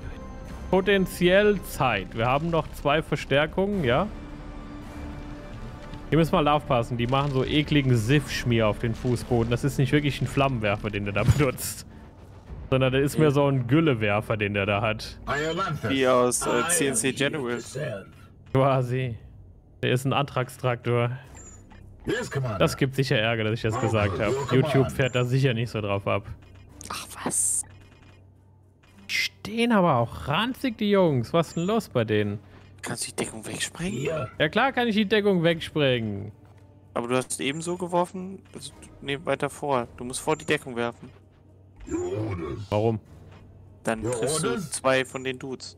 potenziell Zeit. Wir haben noch zwei Verstärkungen, ja. Hier müssen wir mal aufpassen. Die machen so ekligen Siff-Schmier auf den Fußboden. Das ist nicht wirklich ein Flammenwerfer, den der da benutzt. Sondern der ist mehr so ein Güllewerfer, den der da hat. Wie aus äh, CNC General. Quasi. Der ist ein Antragstraktor. Das gibt sicher Ärger, dass ich das gesagt habe. YouTube fährt da sicher nicht so drauf ab. Ach was. Die stehen aber auch ranzig, die Jungs. Was ist denn los bei denen? Kannst du die Deckung wegsprengen? Hier. Ja klar kann ich die Deckung wegsprengen. Aber du hast eben so geworfen. Also, nee, weiter vor. Du musst vor die Deckung werfen. Warum? Dann Ja, triffst du zwei von den Dudes.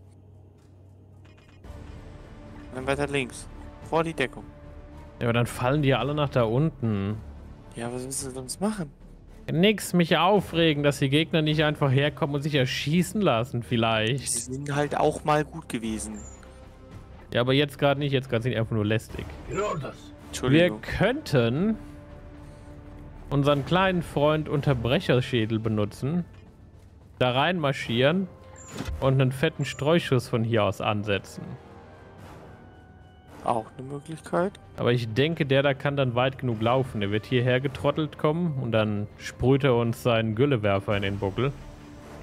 Dann weiter links. Vor die Deckung. Ja, aber dann fallen die ja alle nach da unten. Ja, was willst du sonst machen? Nix mich aufregen, dass die Gegner nicht einfach herkommen und sich erschießen lassen vielleicht. sind halt auch mal gut gewesen. Ja, aber jetzt gerade nicht. Jetzt gerade sind die einfach nur lästig. Orders. Wir Entschuldigung. könnten unseren kleinen Freund Unterbrecherschädel benutzen, da reinmarschieren und einen fetten Streuschuss von hier aus ansetzen. Auch eine Möglichkeit. Aber ich denke, der da kann dann weit genug laufen. Der wird hierher getrottelt kommen und dann sprüht er uns seinen Güllewerfer in den Buckel.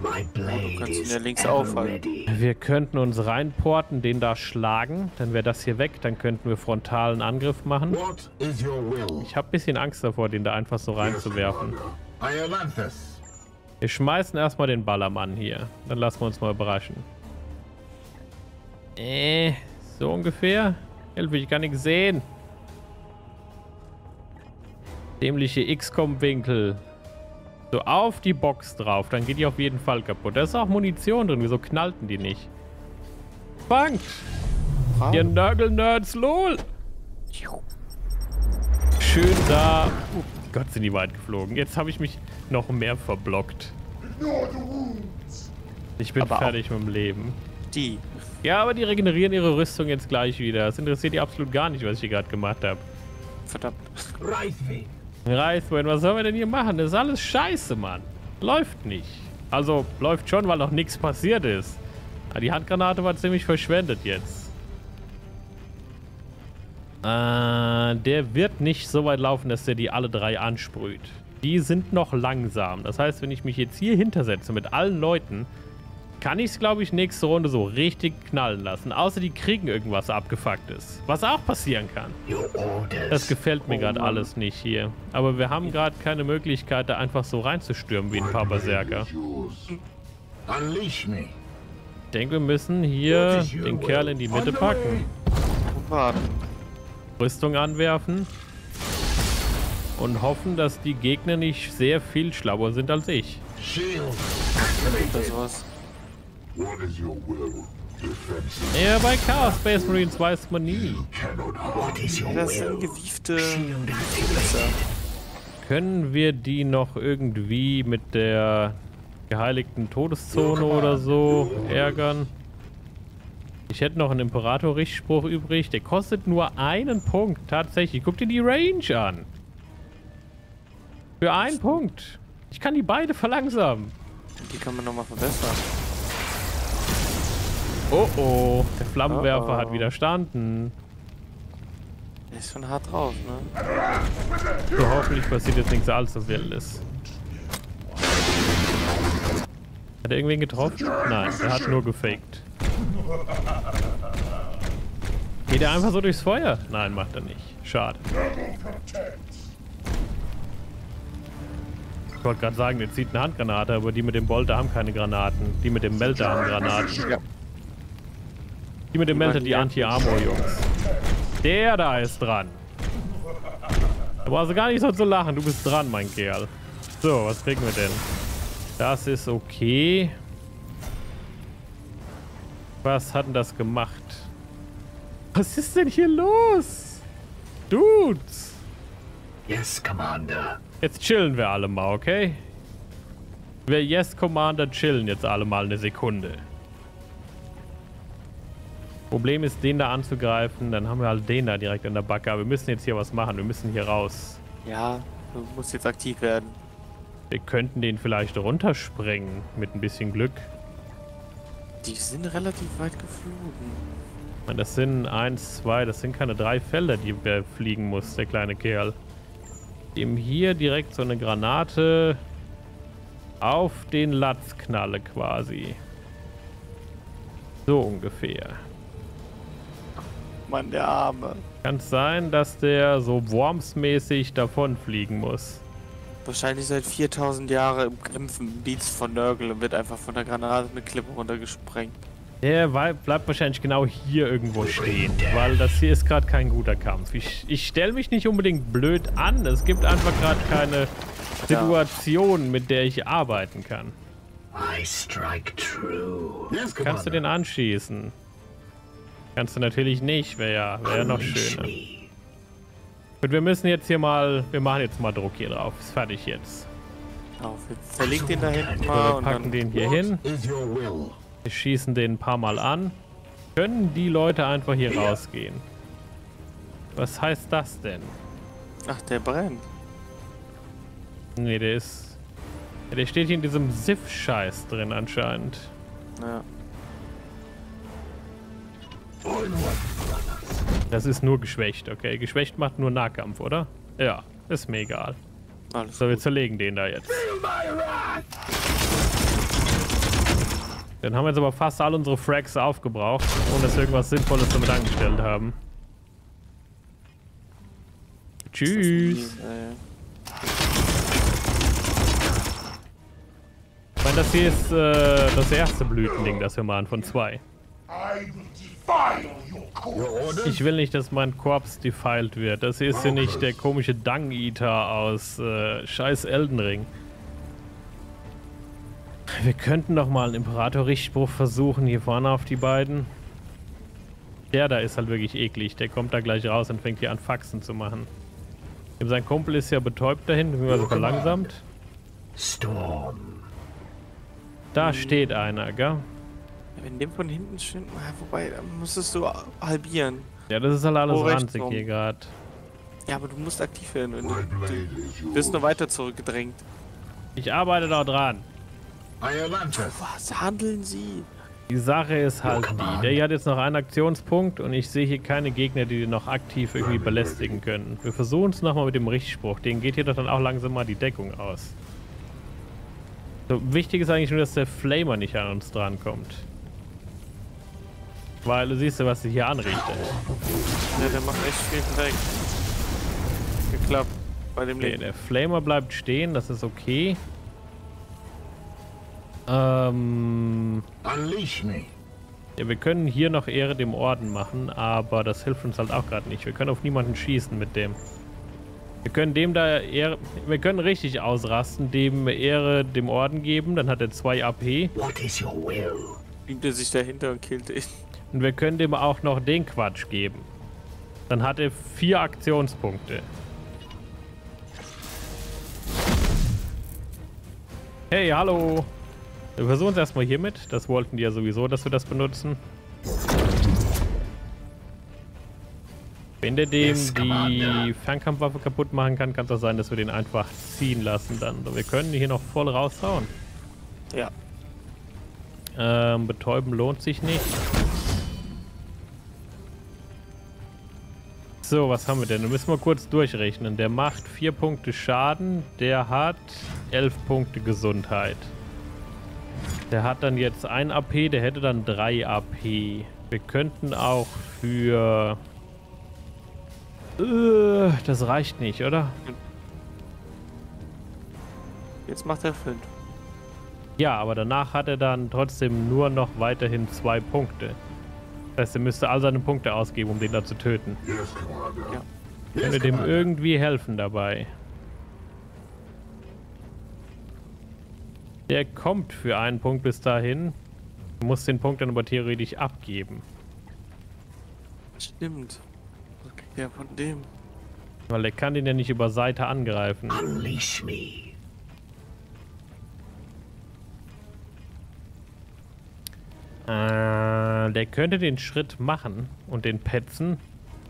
My blade kannst ihn ja links aufhalten. Wir könnten uns reinporten, den da schlagen. Dann wäre das hier weg. Dann könnten wir frontalen Angriff machen. Ich habe ein bisschen Angst davor, den da einfach so reinzuwerfen. Wir schmeißen erstmal den Ballermann hier. Dann lassen wir uns mal überraschen. Äh, so ungefähr. Hilfe, ich kann nichts sehen. Dämliche XCOM-Winkel. So auf die Box drauf, dann geht die auf jeden Fall kaputt. Da ist auch Munition drin, wieso knallten die nicht? Fangt! Bravo. Ihr Nörgel-Nerds, lol! Schön da. Oh Gott, sind die weit geflogen. Jetzt habe ich mich noch mehr verblockt. Ich bin Aber fertig mit dem Leben. Die. Ja, aber die regenerieren ihre Rüstung jetzt gleich wieder. Das interessiert die absolut gar nicht, was ich hier gerade gemacht habe. Verdammt. Reithwing. Reiswein, was sollen wir denn hier machen? Das ist alles scheiße, Mann. Läuft nicht. Also, läuft schon, weil noch nichts passiert ist. Aber die Handgranate war ziemlich verschwendet jetzt. Äh, der wird nicht so weit laufen, dass der die alle drei ansprüht. Die sind noch langsam. Das heißt, wenn ich mich jetzt hier hintersetze mit allen Leuten, kann ich es, glaube ich, nächste Runde so richtig knallen lassen. Außer die kriegen irgendwas abgefucktes. Was auch passieren kann. Das gefällt mir gerade alles nicht hier. Aber wir haben gerade keine Möglichkeit, da einfach so reinzustürmen wie ein paar Berserker. Unleash me. Ich denke, wir müssen hier den Kerl in die Mitte packen. Rüstung anwerfen. Und hoffen, dass die Gegner nicht sehr viel schlauer sind als ich. Shield. Oder sowas. Ja, bei Chaos Space Marines weiß man nie. Das sind gewiefte Blitzer. Können wir die noch irgendwie mit der geheiligten Todeszone oder so ärgern? Ich hätte noch einen Imperator-Richtspruch übrig. Der kostet nur einen Punkt. Tatsächlich. Guck dir die Range an. Für einen Punkt. Ich kann die beide verlangsamen. Die kann man nochmal verbessern. Oh oh. Der Flammenwerfer Oh oh. hat widerstanden. Der ist schon hart drauf, ne? So, hoffentlich passiert jetzt nichts allzu Wildes. Hat er irgendwen getroffen? Nein, er hat nur gefaked. Geht er einfach so durchs Feuer? Nein, macht er nicht. Schade. Ich wollte gerade sagen, der zieht eine Handgranate, aber die mit dem Bolter haben keine Granaten. Die mit dem Melter haben Granaten. Die mit dem Melter, die Anti-Armor-Jungs. Der da ist dran. Da brauchst du gar nicht so zu lachen. Du bist dran, mein Kerl. So, was kriegen wir denn? Das ist okay. Was hat denn das gemacht? Was ist denn hier los? Dudes! Yes, Commander. Jetzt chillen wir alle mal, okay? Wir Yes Commander chillen jetzt alle mal eine Sekunde. Problem ist, den da anzugreifen, dann haben wir halt den da direkt an der Backe. Aber wir müssen jetzt hier was machen. Wir müssen hier raus. Ja, du musst jetzt aktiv werden. Wir könnten den vielleicht runtersprengen mit ein bisschen Glück. Die sind relativ weit geflogen. Das sind eins, zwei, das sind keine drei Felder, die er fliegen muss, der kleine Kerl. Ihm hier direkt so eine Granate auf den Latz knalle quasi. So ungefähr. Mann, der Arme. Kann es sein, dass der so Worms-mäßig davonfliegen muss? Wahrscheinlich seit 4000 Jahren im Kämpfen im Dienst von Nörgel und wird einfach von der Granate eine Klippe runtergesprengt. Der bleibt wahrscheinlich genau hier irgendwo stehen, weil das hier ist gerade kein guter Kampf. Ich, ich stelle mich nicht unbedingt blöd an. Es gibt einfach gerade keine Situation, mit der ich arbeiten kann. I strike true. Kannst du den anschießen? Kannst du natürlich nicht, wäre ja, wär ja noch schöner. Gut, wir müssen jetzt hier mal, wir machen jetzt mal Druck hier drauf. Ist fertig jetzt. Genau, wir verlegen den da hinten So, mal wir und packen den hier hin. Wir schießen den ein paar Mal an. Können die Leute einfach hier rausgehen? Was heißt das denn? Ach, der brennt. Nee, der ist... Der steht hier in diesem Siff-Scheiß drin anscheinend. Ja. Das ist nur geschwächt, okay? Geschwächt macht nur Nahkampf, oder? Ja, ist mir egal. Alles So, wir zerlegen den da jetzt. Dann haben wir jetzt aber fast all unsere Frags aufgebraucht, ohne dass wir irgendwas Sinnvolles damit angestellt haben. Tschüss. Ich meine, das hier ist äh, das erste Blütending, das wir machen, von zwei. Ich will nicht, dass mein Korps defiled wird. Das hier ist ja nicht der komische Dung-Eater aus äh, scheiß Elden Ring. Wir könnten doch mal einen Imperator-Richtspruch versuchen, hier vorne auf die beiden. Der da ist halt wirklich eklig. Der kommt da gleich raus und fängt hier an Faxen zu machen. Sein Kumpel ist ja betäubt dahin, beziehungsweise verlangsamt. Storm. Da steht einer, gell? Wenn dem von hinten schön. Wobei, da musstest du halbieren. Ja, das ist halt alles Oh, ranzig hier gerade. Ja, aber du musst aktiv werden. Wenn du, du wirst nur weiter zurückgedrängt. Ich arbeite da dran. Was handeln sie? Die Sache ist halt die, der hier hat jetzt noch einen Aktionspunkt und ich sehe hier keine Gegner, die den noch aktiv irgendwie belästigen können. Wir versuchen es nochmal mit dem Richtspruch. Den geht hier doch dann auch langsam mal die Deckung aus. So, wichtig ist eigentlich nur, dass der Flamer nicht an uns drankommt. Weil du siehst ja, was sich hier anrichtet. Ja, der macht echt viel Dreck. Geklappt. Bei dem Okay, Leben. der Flamer bleibt stehen, das ist okay. Ähm, Unleash me. ja, wir können hier noch Ehre dem Orden machen, aber das hilft uns halt auch gerade nicht. Wir können auf niemanden schießen mit dem. Wir können dem da Ehre, wir können richtig ausrasten, dem Ehre dem Orden geben, dann hat er 2 AP. What is your will? Beamt er sich dahinter und killt ihn. Und wir können dem auch noch den Quatsch geben. Dann hat er 4 Aktionspunkte. Hey, hallo! Wir versuchen es erstmal hiermit. Das wollten die ja sowieso, dass wir das benutzen. Wenn der dem Yes, die Fernkampfwaffe kaputt machen kann, kann es auch sein, dass wir den einfach ziehen lassen dann. Und wir können hier noch voll raushauen. Ja. Ähm, betäuben lohnt sich nicht. So, was haben wir denn? Da müssen wir kurz durchrechnen. Der macht 4 Punkte Schaden, der hat 11 Punkte Gesundheit. Der hat dann jetzt 1 AP, der hätte dann 3 AP. Wir könnten auch für... Äh, das reicht nicht, oder? Jetzt macht er fünf. Ja, aber danach hat er dann trotzdem nur noch weiterhin 2 Punkte. Das heißt, er müsste all seine Punkte ausgeben, um den da zu töten. Yes. Ja. Könnte dem irgendwie helfen dabei. Der kommt für einen Punkt bis dahin. Du musst den Punkt dann aber theoretisch abgeben. Stimmt. Was kriegt er von dem? Weil er kann den ja nicht über Seite angreifen. Unleash me. Äh, der könnte den Schritt machen und den petzen.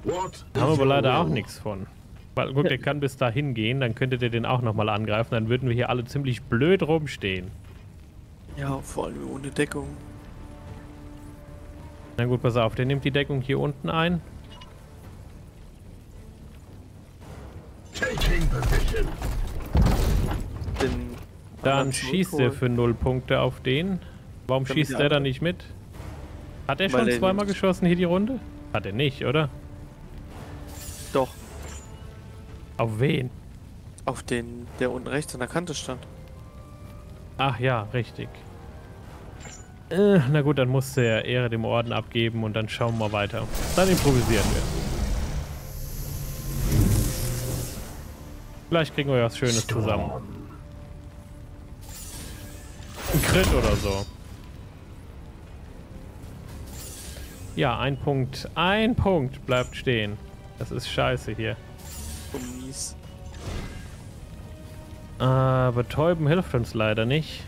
What haben wir aber leider auch nichts von. Weil, guck, der kann bis dahin gehen, dann könnte der den auch nochmal angreifen, dann würden wir hier alle ziemlich blöd rumstehen. Ja, vor allem ohne Deckung. Na gut, pass auf, der nimmt die Deckung hier unten ein. Dann schießt er für null Punkte auf den. Warum schießt die er da nicht mit? Hat er schon er zweimal nicht- geschossen hier die Runde? Hat er nicht, oder? Doch, Auf wen? auf den, der unten rechts an der Kante stand. Ach ja, richtig. Äh, na gut, dann muss der Ehre dem Orden abgeben und dann schauen wir weiter. Dann improvisieren wir. Vielleicht kriegen wir was Schönes zusammen. Ein Crit oder so. Ja, ein Punkt. Ein Punkt bleibt stehen. Das ist scheiße hier. Mies. Äh, betäuben hilft uns leider nicht.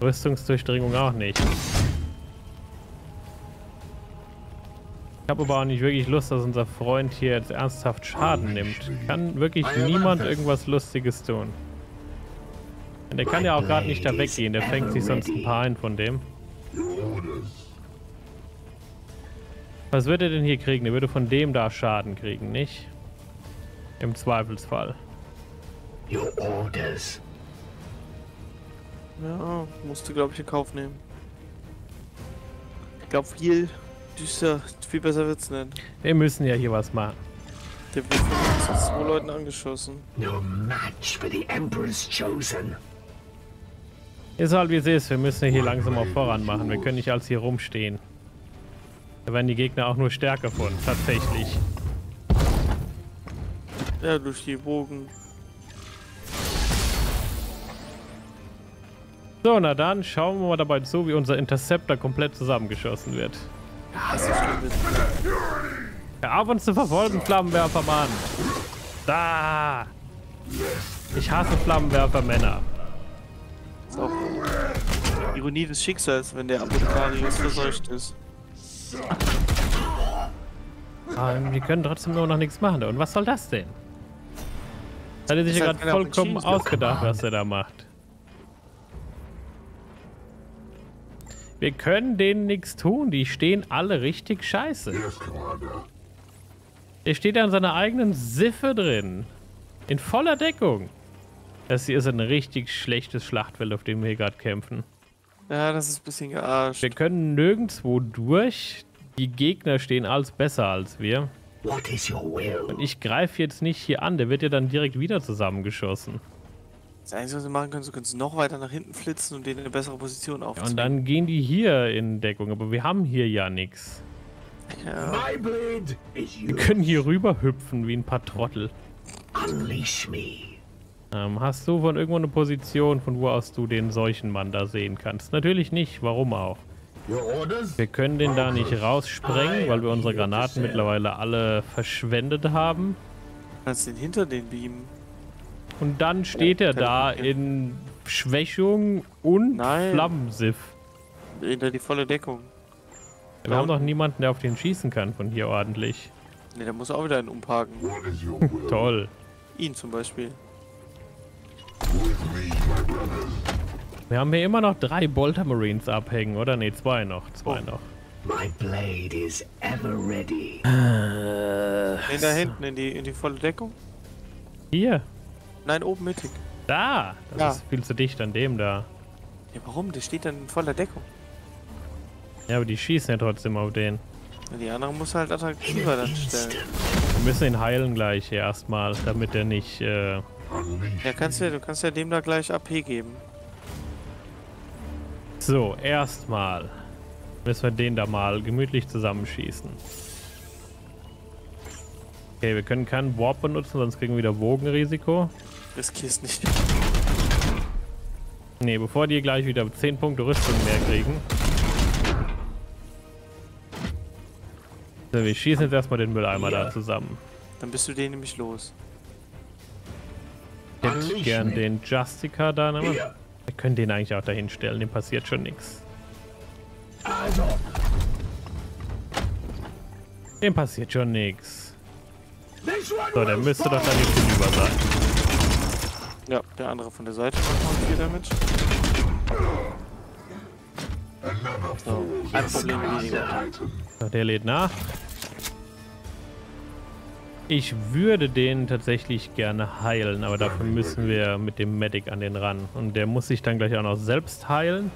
Rüstungsdurchdringung auch nicht. Ich habe aber auch nicht wirklich Lust, dass unser Freund hier jetzt ernsthaft Schaden nimmt. Kann wirklich niemand irgendwas Lustiges tun. Und der kann ja auch gerade nicht da weggehen. Der fängt sich sonst ein paar ein von dem. Was wird er denn hier kriegen? Der würde von dem da Schaden kriegen, nicht? Im Zweifelsfall. Your orders. Ja, musste, glaube ich, in Kauf nehmen. Ich glaube, viel düster, viel besser wird's nicht. Wir müssen ja hier was machen. Der wird von uns zwei Leuten angeschossen. No match for the Emperor's chosen. Ist halt wie es ist. Wir müssen hier langsam auch voran machen. Wir können nicht als hier rumstehen. Da werden die Gegner auch nur stärker von, tatsächlich. Ja, durch die Bogen. So, na dann schauen wir mal dabei zu, wie unser Interceptor komplett zusammengeschossen wird. Ja, so schlimm ist Hör auf uns zu verfolgen, Flammenwerfer, Mann! Da! Ich hasse Flammenwerfer, Männer. ist auch Ironie des Schicksals, wenn der Apothekarius verseucht ist. Aber Ah, die können trotzdem nur noch nichts machen. Und was soll das denn? Hat er sich ja gerade vollkommen ausgedacht, was er da macht. Wir können denen nichts tun. Die stehen alle richtig scheiße. Der steht ja in seiner eigenen Siffe drin. In voller Deckung. Das hier ist ein richtig schlechtes Schlachtfeld, auf dem wir hier gerade kämpfen. Ja, das ist ein bisschen gearscht. Wir können nirgendwo durch. Die Gegner stehen alles besser als wir. What is your will? Ich greife jetzt nicht hier an. Der wird ja dann direkt wieder zusammengeschossen. Das Einzige, was sie machen können, sie können sie noch weiter nach hinten flitzen und denen eine bessere Position Ja, aufzwingen. und dann gehen die hier in Deckung. Aber wir haben hier ja nichts. Ja, My blade is Wir können hier rüber hüpfen wie ein paar Trottel. Unleash me. Ähm, hast du von irgendwo eine Position, von wo aus du den Seuchenmann da sehen kannst? Natürlich nicht. Warum auch? Wir können den da nicht raussprengen, weil wir unsere Granaten mittlerweile alle verschwendet haben. kannst den hinter den beamen. Und dann steht er da in Schwächung und Nein. Flammensiff. Hinter die volle Deckung. Wir haben doch niemanden, der auf den schießen kann von hier ordentlich. Ne, da muss er auch wieder einen umparken. Toll. Ihn zum Beispiel. Wir haben hier immer noch drei Bolter Marines abhängen, oder? Ne, zwei noch. Zwei Oh. noch. My blade is ever ready. Ne, da hinten in die, in die volle Deckung. Hier. Nein, oben mittig. Da. Das Ja. ist viel zu dicht an dem da. Ja, warum? Der steht dann in voller Deckung. Ja, aber die schießen ja trotzdem auf den. Ja, die anderen muss halt attraktiver dann stellen. Wir müssen ihn heilen gleich hier erstmal, damit er nicht. Äh, Ja, kannst ja, du kannst ja dem da gleich AP geben. so, erstmal müssen wir den da mal gemütlich zusammenschießen. Okay, wir können keinen Warp benutzen, sonst kriegen wir wieder Wogenrisiko. Riskier's nicht. Ne, bevor die gleich wieder 10 Punkte Rüstung mehr kriegen. So, wir schießen jetzt erstmal den Mülleimer da zusammen. Dann bist du den nämlich los. Ich gern den Justica da. Ne? Here. Wir können den eigentlich auch dahin stellen, dem passiert schon nichts. On. Dem passiert schon nichts. So, der müsste doch dann jetzt hinüber sein. Ja, der andere von der Seite macht 4 Damage. So, ein Problem weniger. So, der lädt nach. Ich würde den tatsächlich gerne heilen, aber dafür müssen wir mit dem Medic an den ran. Und der muss sich dann gleich auch noch selbst heilen.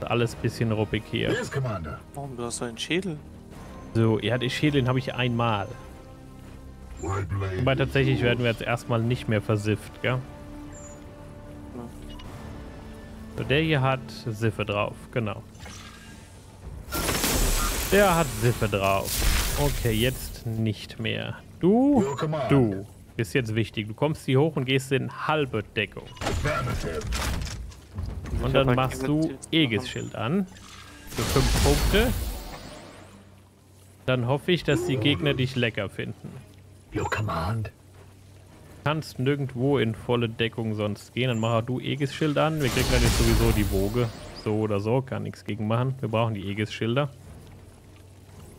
Alles bisschen ruppig hier. Yes, Commander. Warum? Du hast doch einen Schädel. So, ja, den Schädel den habe ich einmal. Aber tatsächlich werden wir jetzt erstmal nicht mehr versifft, gell? So, der hier hat Siffe drauf, genau. Der hat Siffe drauf. Okay, jetzt nicht mehr. Du, du bist jetzt wichtig. Du kommst hier hoch und gehst in halbe Deckung. Und dann machst du Aegis-Schild an. Für fünf Punkte. Dann hoffe ich, dass die Gegner dich lecker finden. Your command. kannst nirgendwo in volle Deckung sonst gehen. Dann mach du Aegis-Schild an. Wir kriegen dann jetzt sowieso die Woge. So oder so, kann nichts gegen machen. Wir brauchen die Aegis-Schilder.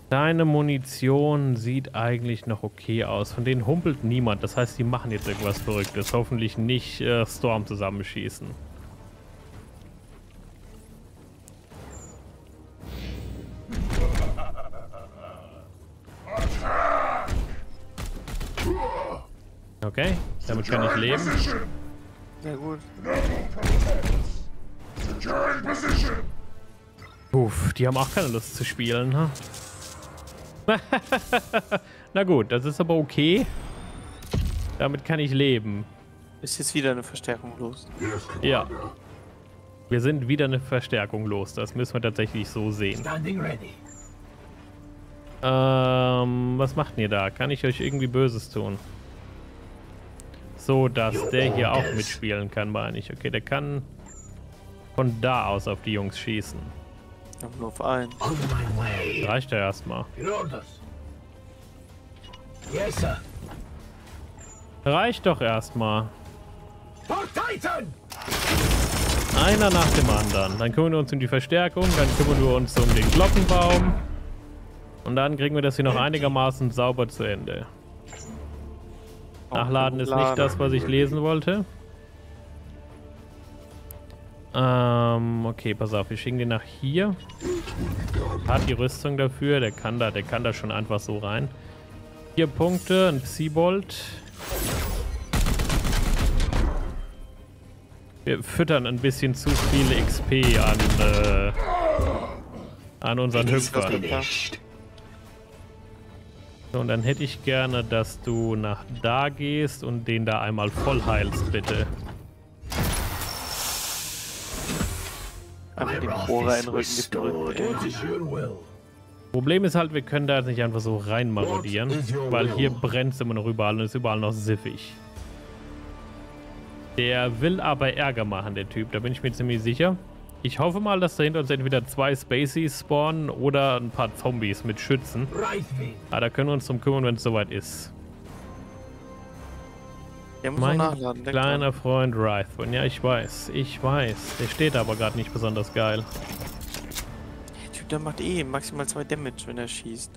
Deine Munition sieht eigentlich noch okay aus. Von denen humpelt niemand. Das heißt, die machen jetzt irgendwas Verrücktes. Hoffentlich nicht äh, Storm zusammenschießen. Okay, damit kann ich leben. Sehr gut. Uff, die haben auch keine Lust zu spielen, ha? Na gut, das ist aber okay. Damit kann ich leben. Ist jetzt wieder eine Verstärkung los. Ja. Wir sind wieder eine Verstärkung los. Das müssen wir tatsächlich so sehen. Standing ready. Ähm, was macht ihr da? Kann ich euch irgendwie Böses tun? So, dass der hier auch mitspielen kann, meine ich. Okay, der kann von da aus auf die Jungs schießen. Aber nur auf einen. Reicht ja erstmal. Yes, sir. Reicht doch erstmal. Einer nach dem anderen. Dann kümmern wir uns um die Verstärkung, dann kümmern wir uns um den Glockenbaum. Und dann kriegen wir das hier noch einigermaßen sauber zu Ende. Nachladen ist nicht das, was ich lesen wollte. Ähm, okay, pass auf, wir schicken den nach hier. Hat die Rüstung dafür, der kann da, der kann da schon einfach so rein. Vier Punkte, ein Psybolt. Wir füttern ein bisschen zu viel XP an, äh, an unseren Hüpfer. So, und dann hätte ich gerne, dass du nach da gehst und den da einmal voll heilst, bitte. Bohrer in den Rücken gedrückt. Problem ist halt, wir können da jetzt nicht einfach so rein marodieren, weil hier brennt es immer noch überall und ist überall noch siffig. Der will aber Ärger machen, der Typ, da bin ich mir ziemlich sicher. Ich hoffe mal, dass da hinter uns entweder zwei Spaceys spawnen oder ein paar Zombies mit Schützen. Aber da können wir uns drum kümmern, wenn es soweit ist. Der muss Mein nachladen. denk kleiner Freund Rython. Ja, ich weiß. Ich weiß. Der steht aber gerade nicht besonders geil. Der Typ, der macht eh maximal zwei Damage, wenn er schießt.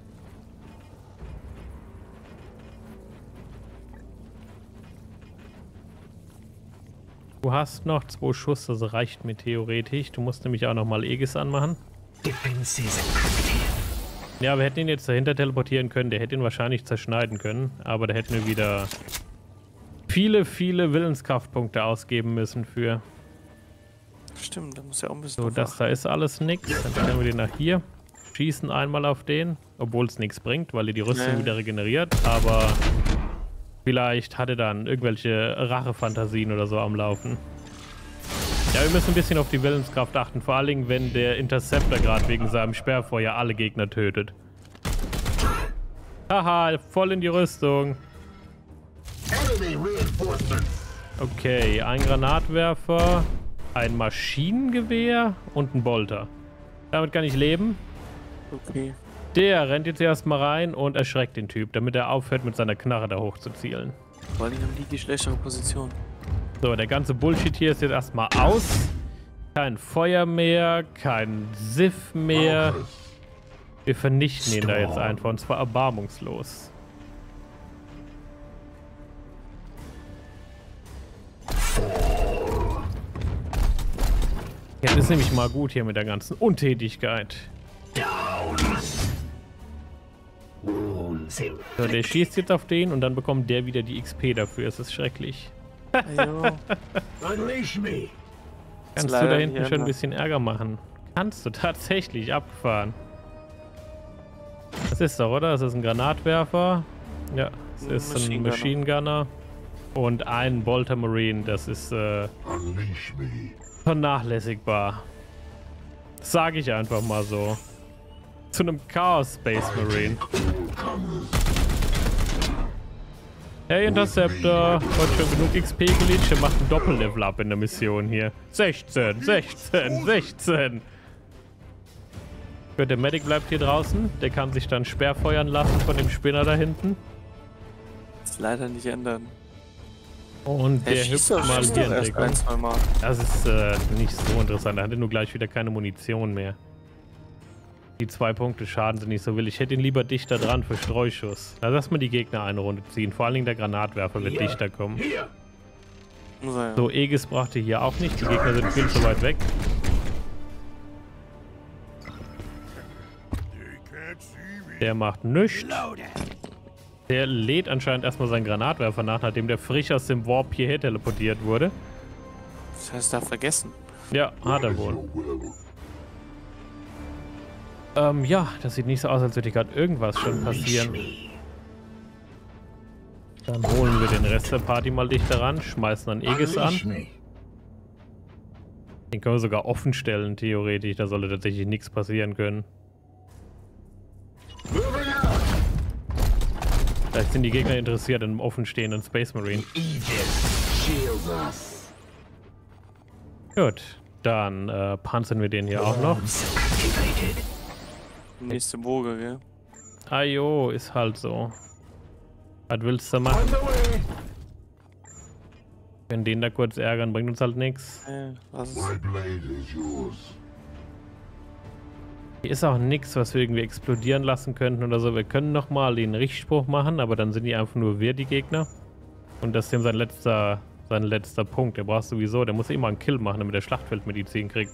Du hast noch zwei Schuss, das reicht mir theoretisch. Du musst nämlich auch noch mal Aegis anmachen. Ja, wir hätten ihn jetzt dahinter teleportieren können. Der hätte ihn wahrscheinlich zerschneiden können. Aber da hätten wir wieder viele, viele Willenskraftpunkte ausgeben müssen für. Stimmt, da muss er auch ein bisschen So, das da ist alles nix. Dann stellen wir den nach hier. Schießen einmal auf den. Obwohl es nichts bringt, weil er die Rüstung Nee. wieder regeneriert. Aber vielleicht hat er dann irgendwelche Rachefantasien oder so am Laufen. Ja, wir müssen ein bisschen auf die Willenskraft achten. Vor allen Dingen, wenn der Interceptor gerade wegen seinem Sperrfeuer alle Gegner tötet. Haha, voll in die Rüstung. Okay, ein Granatwerfer, ein Maschinengewehr und ein Bolter. Damit kann ich leben. Okay. Der rennt jetzt erstmal rein und erschreckt den Typ, damit er aufhört, mit seiner Knarre da hoch zu zielen. Vor allem haben die die schlechtere Position. So, der ganze Bullshit hier ist jetzt erstmal aus. Kein Feuer mehr, kein Siff mehr. Wir vernichten ihn da jetzt einfach und zwar erbarmungslos. Jetzt ist nämlich mal gut hier mit der ganzen Untätigkeit. So, der schießt jetzt auf den und dann bekommt der wieder die XP dafür. Es ist schrecklich. Unleash me. Kannst du da hinten schon ein ändern. bisschen Ärger machen? Kannst du tatsächlich abgefahren. Das ist doch, oder? Das ist ein Granatwerfer. Ja, es ist ein Machine Gunner. Machine Gunner. Und ein Bolter Marine. Das ist äh, Unleash me. Vernachlässigbar. Sage ich einfach mal so. Zu einem Chaos Space Marine. Hey Interceptor, heute schon genug XP gelegt, der macht ein Doppellevel up in der Mission hier. 16, 16, 16. Gut, der Medic bleibt hier draußen. Der kann sich dann sperrfeuern lassen von dem Spinner da hinten. Das leider nicht ändern. Und Er der schießt hüpft doch, mal hier in Deckung. ein, zwei Mal. Das ist äh, nicht so interessant. Er hatte nur gleich wieder keine Munition mehr. Die zwei Punkte Schaden sind nicht so wild. Ich hätte ihn lieber dichter dran für Streuschuss. Da lass mal die Gegner eine Runde ziehen. Vor allen Dingen der Granatwerfer wird Hier. dichter kommen. Ja. So, Aegis brachte hier auch nicht. Die Gegner sind viel zu weit weg. Der macht nichts. Der lädt anscheinend erstmal seinen Granatwerfer nach, nachdem der frisch aus dem Warp hierher teleportiert wurde. Das heißt, da vergessen. Ja, hat er wohl. Ähm, ja, das sieht nicht so aus, als würde gerade irgendwas schon passieren. Dann holen wir den Rest der Party mal dichter ran, schmeißen dann Aegis an. Den können wir sogar offen stellen, theoretisch. Da sollte tatsächlich nichts passieren können. Vielleicht sind die Gegner interessiert an einem offenstehenden Space Marine. Gut, dann äh, panzern wir den hier auch noch. Nächste Boge, gell? Ajo, ist halt so. Was willst du machen? Wenn den da kurz ärgern, bringt uns halt nichts. Äh, was ist? My blade is yours. Hier ist auch nichts, was wir irgendwie explodieren lassen könnten oder so. Wir können nochmal den Richtspruch machen, aber dann sind die einfach nur wir, die Gegner. Und das ist dem sein letzter, sein letzter Punkt. Der braucht sowieso, der muss immer einen Kill machen, damit er Schlachtfeldmedizin kriegt.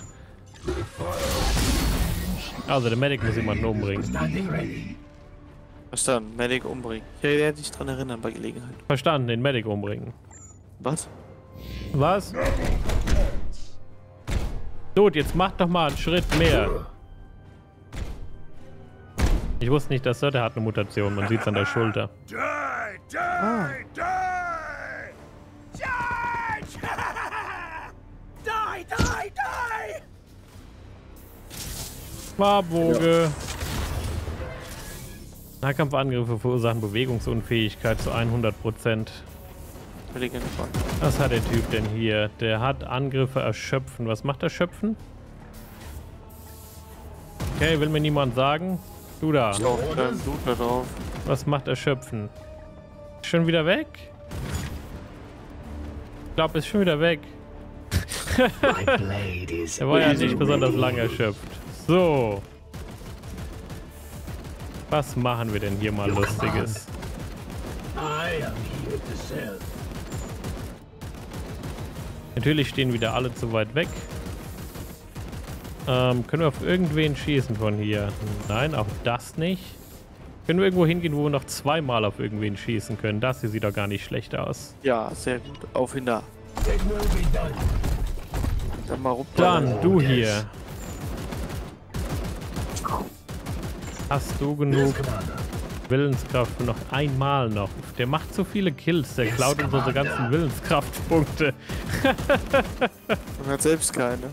Also der Medic muss jemanden umbringen. Verstanden, Medic umbringen. Ich werde dich dran erinnern bei Gelegenheit. Verstanden, den Medic umbringen. Was? Was? Dude, jetzt mach doch mal einen Schritt mehr. Ich wusste nicht, dass er, der hat eine Mutation. Man sieht's an der Schulter. Die, die, die! Charge! die, die, die! Warboge. Nahkampfangriffe verursachen Bewegungsunfähigkeit zu 100%. Völlig entspannt. Was hat der Typ denn hier? Der hat Angriffe erschöpfen. Was macht erschöpfen? Okay, will mir niemand sagen. Du da. Blut da drauf. Was macht erschöpfen? Ist schon wieder weg? Ich glaube, ist schon wieder weg. Er war ja nicht besonders lang erschöpft. So. Was machen wir denn hier mal Lustiges? Natürlich stehen wieder alle zu weit weg. Ähm, können wir auf irgendwen schießen von hier? Nein, auch das nicht. Können wir irgendwo hingehen, wo wir noch zweimal auf irgendwen schießen können? Das hier sieht doch gar nicht schlecht aus. Ja, sehr gut. Auf hin da. Dann mal rup Dann, du hier. Hast du genug. Willenskraft für noch einmal noch? Der macht so viele Kills, der Yes, klaut uns unsere ganzen Willenskraftpunkte. Man hat selbst keine.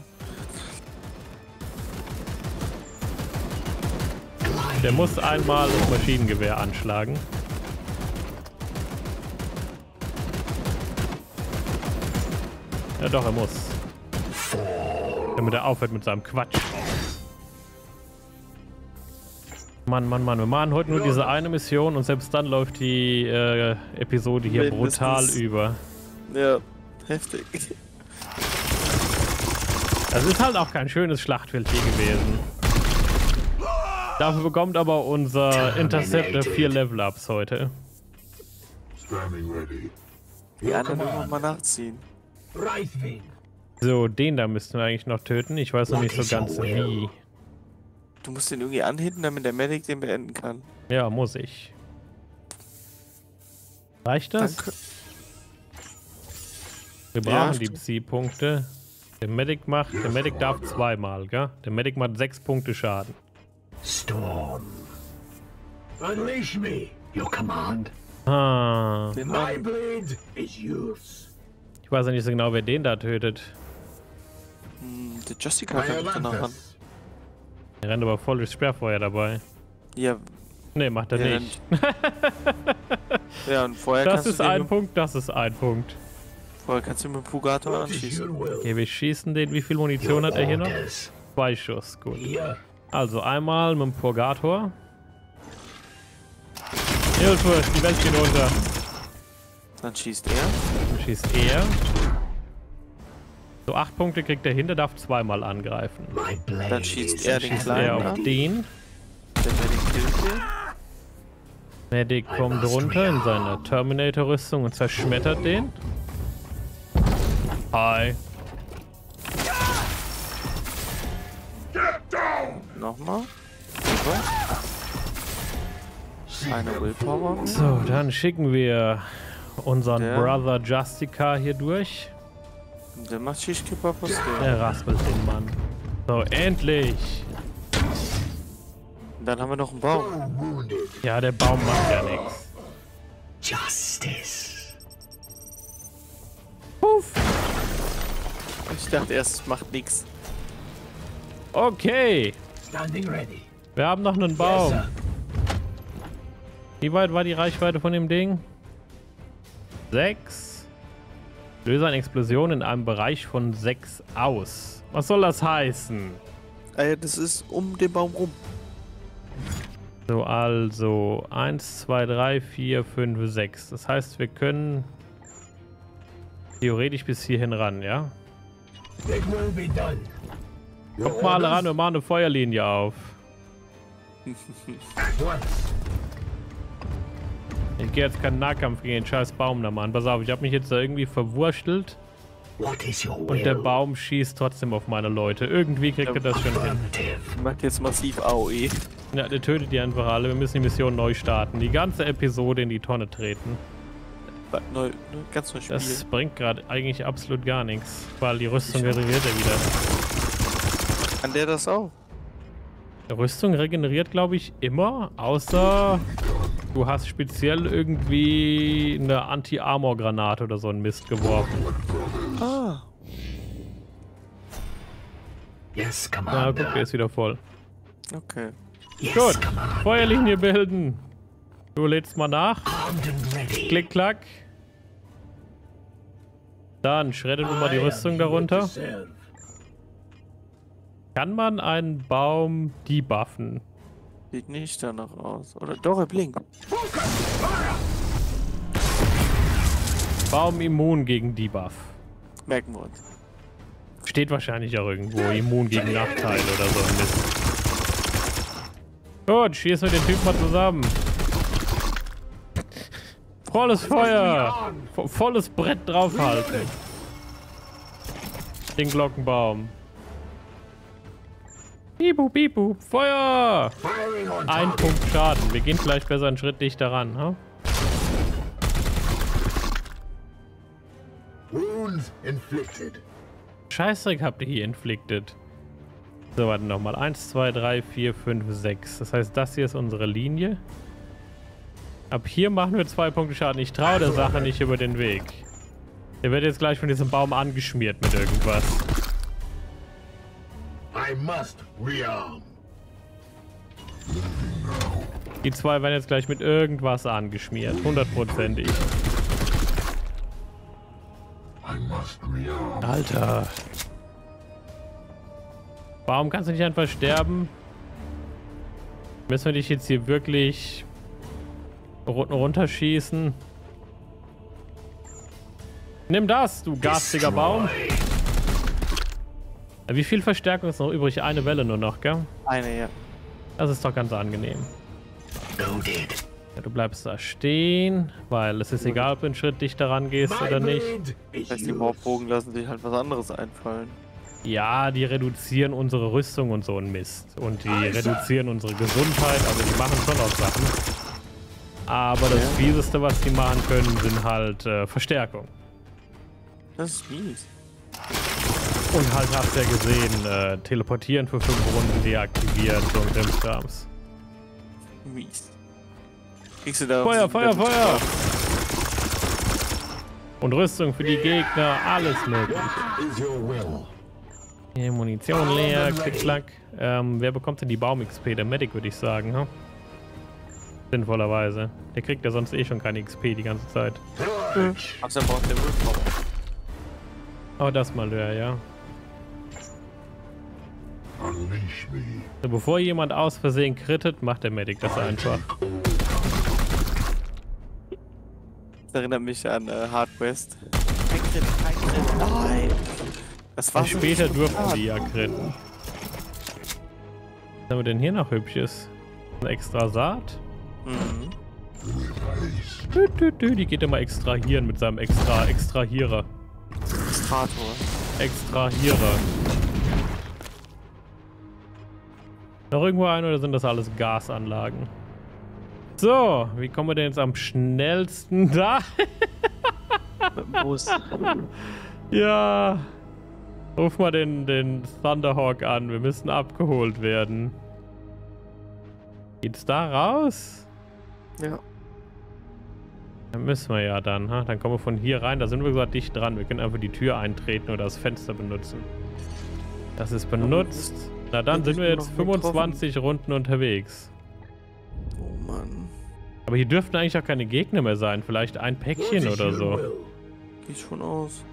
Der muss einmal das Maschinengewehr anschlagen. Ja doch, er muss. Damit er aufhört mit seinem Quatsch. Mann, Mann, Mann, wir machen heute nur diese eine Mission und selbst dann läuft die äh, Episode hier Mindestens. brutal über. Ja, heftig. Das ist halt auch kein schönes Schlachtfeld hier gewesen. Dafür bekommt aber unser Interceptor vier Level-Ups heute. Standing ready. Die anderen müssen wir mal nachziehen. So, den da müssten wir eigentlich noch töten. Ich weiß noch nicht so ganz wie. Du musst den irgendwie anhitten, damit der Medic den beenden kann. Ja, muss ich. Reicht das? Danke. Wir Ja, brauchen die stimmt. Psi-Punkte. Der Medic macht, der Medic darf zweimal, gell? Der Medic macht sechs Punkte Schaden. Storm. Unleash me. Your command. Ah, My blade is yours. ich weiß ja nicht so genau, wer den da tötet. Hm, der Jessica mich danach ran. Der rennt aber volles Sperrfeuer dabei. Ja, Ne, macht er Ja, nicht. ja, und vorher Das kannst, ist ein Punkt, das ist ein Punkt. vorher kannst du mit dem Pugator anschießen. Okay, wir schießen den. Wie viel Munition hat er hier noch? Zwei Schuss, gut. Here. Also einmal mit dem Purgator. Hilfe, die Welt geht unter. Dann schießt er. Dann schießt er. So, acht Punkte kriegt er hin, der darf zweimal angreifen. Dann schießt er den Schießt Kleinen er auf den. Der Medic killt den. Medic kommt runter in seiner Terminator-Rüstung und zerschmettert den. Hi. Nochmal. Super. Eine Willpower. So, dann schicken wir unseren Der- Brother Justica hier durch. Der macht Schischkipper was der. Der raspelt den Mann. So, endlich. Dann haben wir noch einen Baum. Ja, der Baum macht ja nichts. Justice. Puff. Ich dachte erst, macht nichts. Okay. Wir haben noch einen Baum. Wie weit war die Reichweite von dem Ding? Sechs. Löse eine Explosion in einem Bereich von sechs aus. Was soll das heißen? Äh, das ist um den Baum rum. So, also 1, 2, 3, 4, 5, 6. Das heißt, wir können theoretisch bis hierhin ran, ja? It will be done. Your Kommt mal ran, wir machen eine Feuerlinie auf. Ich gehe jetzt keinen Nahkampf gegen den scheiß Baum da machen. Pass auf, ich habe mich jetzt da irgendwie verwurschtelt und der Baum schießt trotzdem auf meine Leute. Irgendwie kriegt er das schon hin. Macht jetzt massiv AOE. Ja, der tötet die einfach alle. Wir müssen die Mission neu starten. Die ganze Episode in die Tonne treten. Neu, ne, ganz neues Spiel. Das bringt gerade eigentlich absolut gar nichts, weil die Rüstung regeneriert ja wieder. Kann der das auch? Rüstung regeneriert, glaube ich, immer, außer du hast speziell irgendwie eine Anti-Armor-Granate oder so einen Mist geworfen. Ah. Yes, Ja, Commander. guck, der ist wieder voll. Okay. yes, Gut, Commander. Feuerlinie bilden. Du lädst mal nach. Klick, klack. Dann schreddet du mal die Rüstung darunter. serve. Kann man einen Baum debuffen? Sieht nicht danach aus. Oder doch, er blinkt. Baum immun gegen Debuff. Merken wir uns. Steht wahrscheinlich auch irgendwo. Immun gegen Nachteile oder so ein Mist. Gut, schießen wir den Typ mal zusammen. Volles Feuer! Vo- Volles Brett draufhalten. Den Glockenbaum. Bibu, bibu, Feuer! Ein. Punkt Schaden. Wir gehen vielleicht besser einen Schritt dichter ran, ha? Wounds inflicted. Scheißdreck habt ihr hier inflicted. So, warte nochmal. 1, 2, 3, 4, 5, 6. Das heißt, das hier ist unsere Linie. Ab hier machen wir zwei Punkte Schaden. Ich traue der Sache nicht über den Weg. Der wird jetzt gleich von diesem Baum angeschmiert mit irgendwas. I must rearm. Die zwei werden jetzt gleich mit irgendwas angeschmiert. Hundertprozentig. I must rearm. Alter. Warum kannst du nicht einfach sterben? Müssen wir dich jetzt hier wirklich ru- runterschießen? Nimm das, du garstiger Baum. Wie viel Verstärkung ist noch übrig? Eine Welle nur noch, gell? Eine, ja. Das ist doch ganz angenehm. Ja, du bleibst da stehen, weil es ist egal, ob du einen Schritt dichter rangehst oder nicht. Das heißt, die yours. Warpbogen lassen sich halt was anderes einfallen. Ja, die reduzieren unsere Rüstung und so ein Mist. Und die reduzieren unsere Gesundheit, also die machen schon auch Sachen. Aber das Fieseste, was die machen können, sind halt äh, Verstärkung. Das ist mies. Und halt hast du ja gesehen, äh, teleportieren für fünf Runden deaktivieren, so ein Krimskrams. Mies. Kriegst du da. Feuer, Feuer, Feuer! Und Rüstung für die Gegner, alles mögliche. Hier, Munition leer, klick, klack. Ähm, wer bekommt denn die Baum-XP? Der Medic, würde ich sagen, ha? Sinnvollerweise. Der kriegt ja sonst eh schon keine XP die ganze Zeit. Ach, dann braucht der Willpower. Aber das mal höher, ja. Unleash me. So, bevor jemand aus Versehen krittet, macht der Medic das einfach. Das erinnert mich an äh, Hard West. Kein Crit, kein Crit, nein! Das war später durften die ja kritten. Was haben wir denn hier noch Hübsches? Eine extra Saat? Mhm. Dü, dü, dü, die geht immer extrahieren mit seinem extra Extrahierer. Strator. Extrahierer. Noch irgendwo ein oder sind das alles Gasanlagen? So, wie kommen wir denn jetzt am schnellsten da? Mit dem Bus. ja. Ruf mal den, den Thunderhawk an. Wir müssen abgeholt werden. Geht's da raus? ja. Dann müssen wir ja dann, ha? Dann kommen wir von hier rein. Da sind wir sogar dicht dran. Wir können einfach die Tür eintreten oder das Fenster benutzen. Das ist benutzt. Na dann sind wir jetzt noch getroffen. 25 Runden unterwegs. Oh Mann. Aber hier dürften eigentlich auch keine Gegner mehr sein. Vielleicht ein Päckchen oder so. Geht schon aus.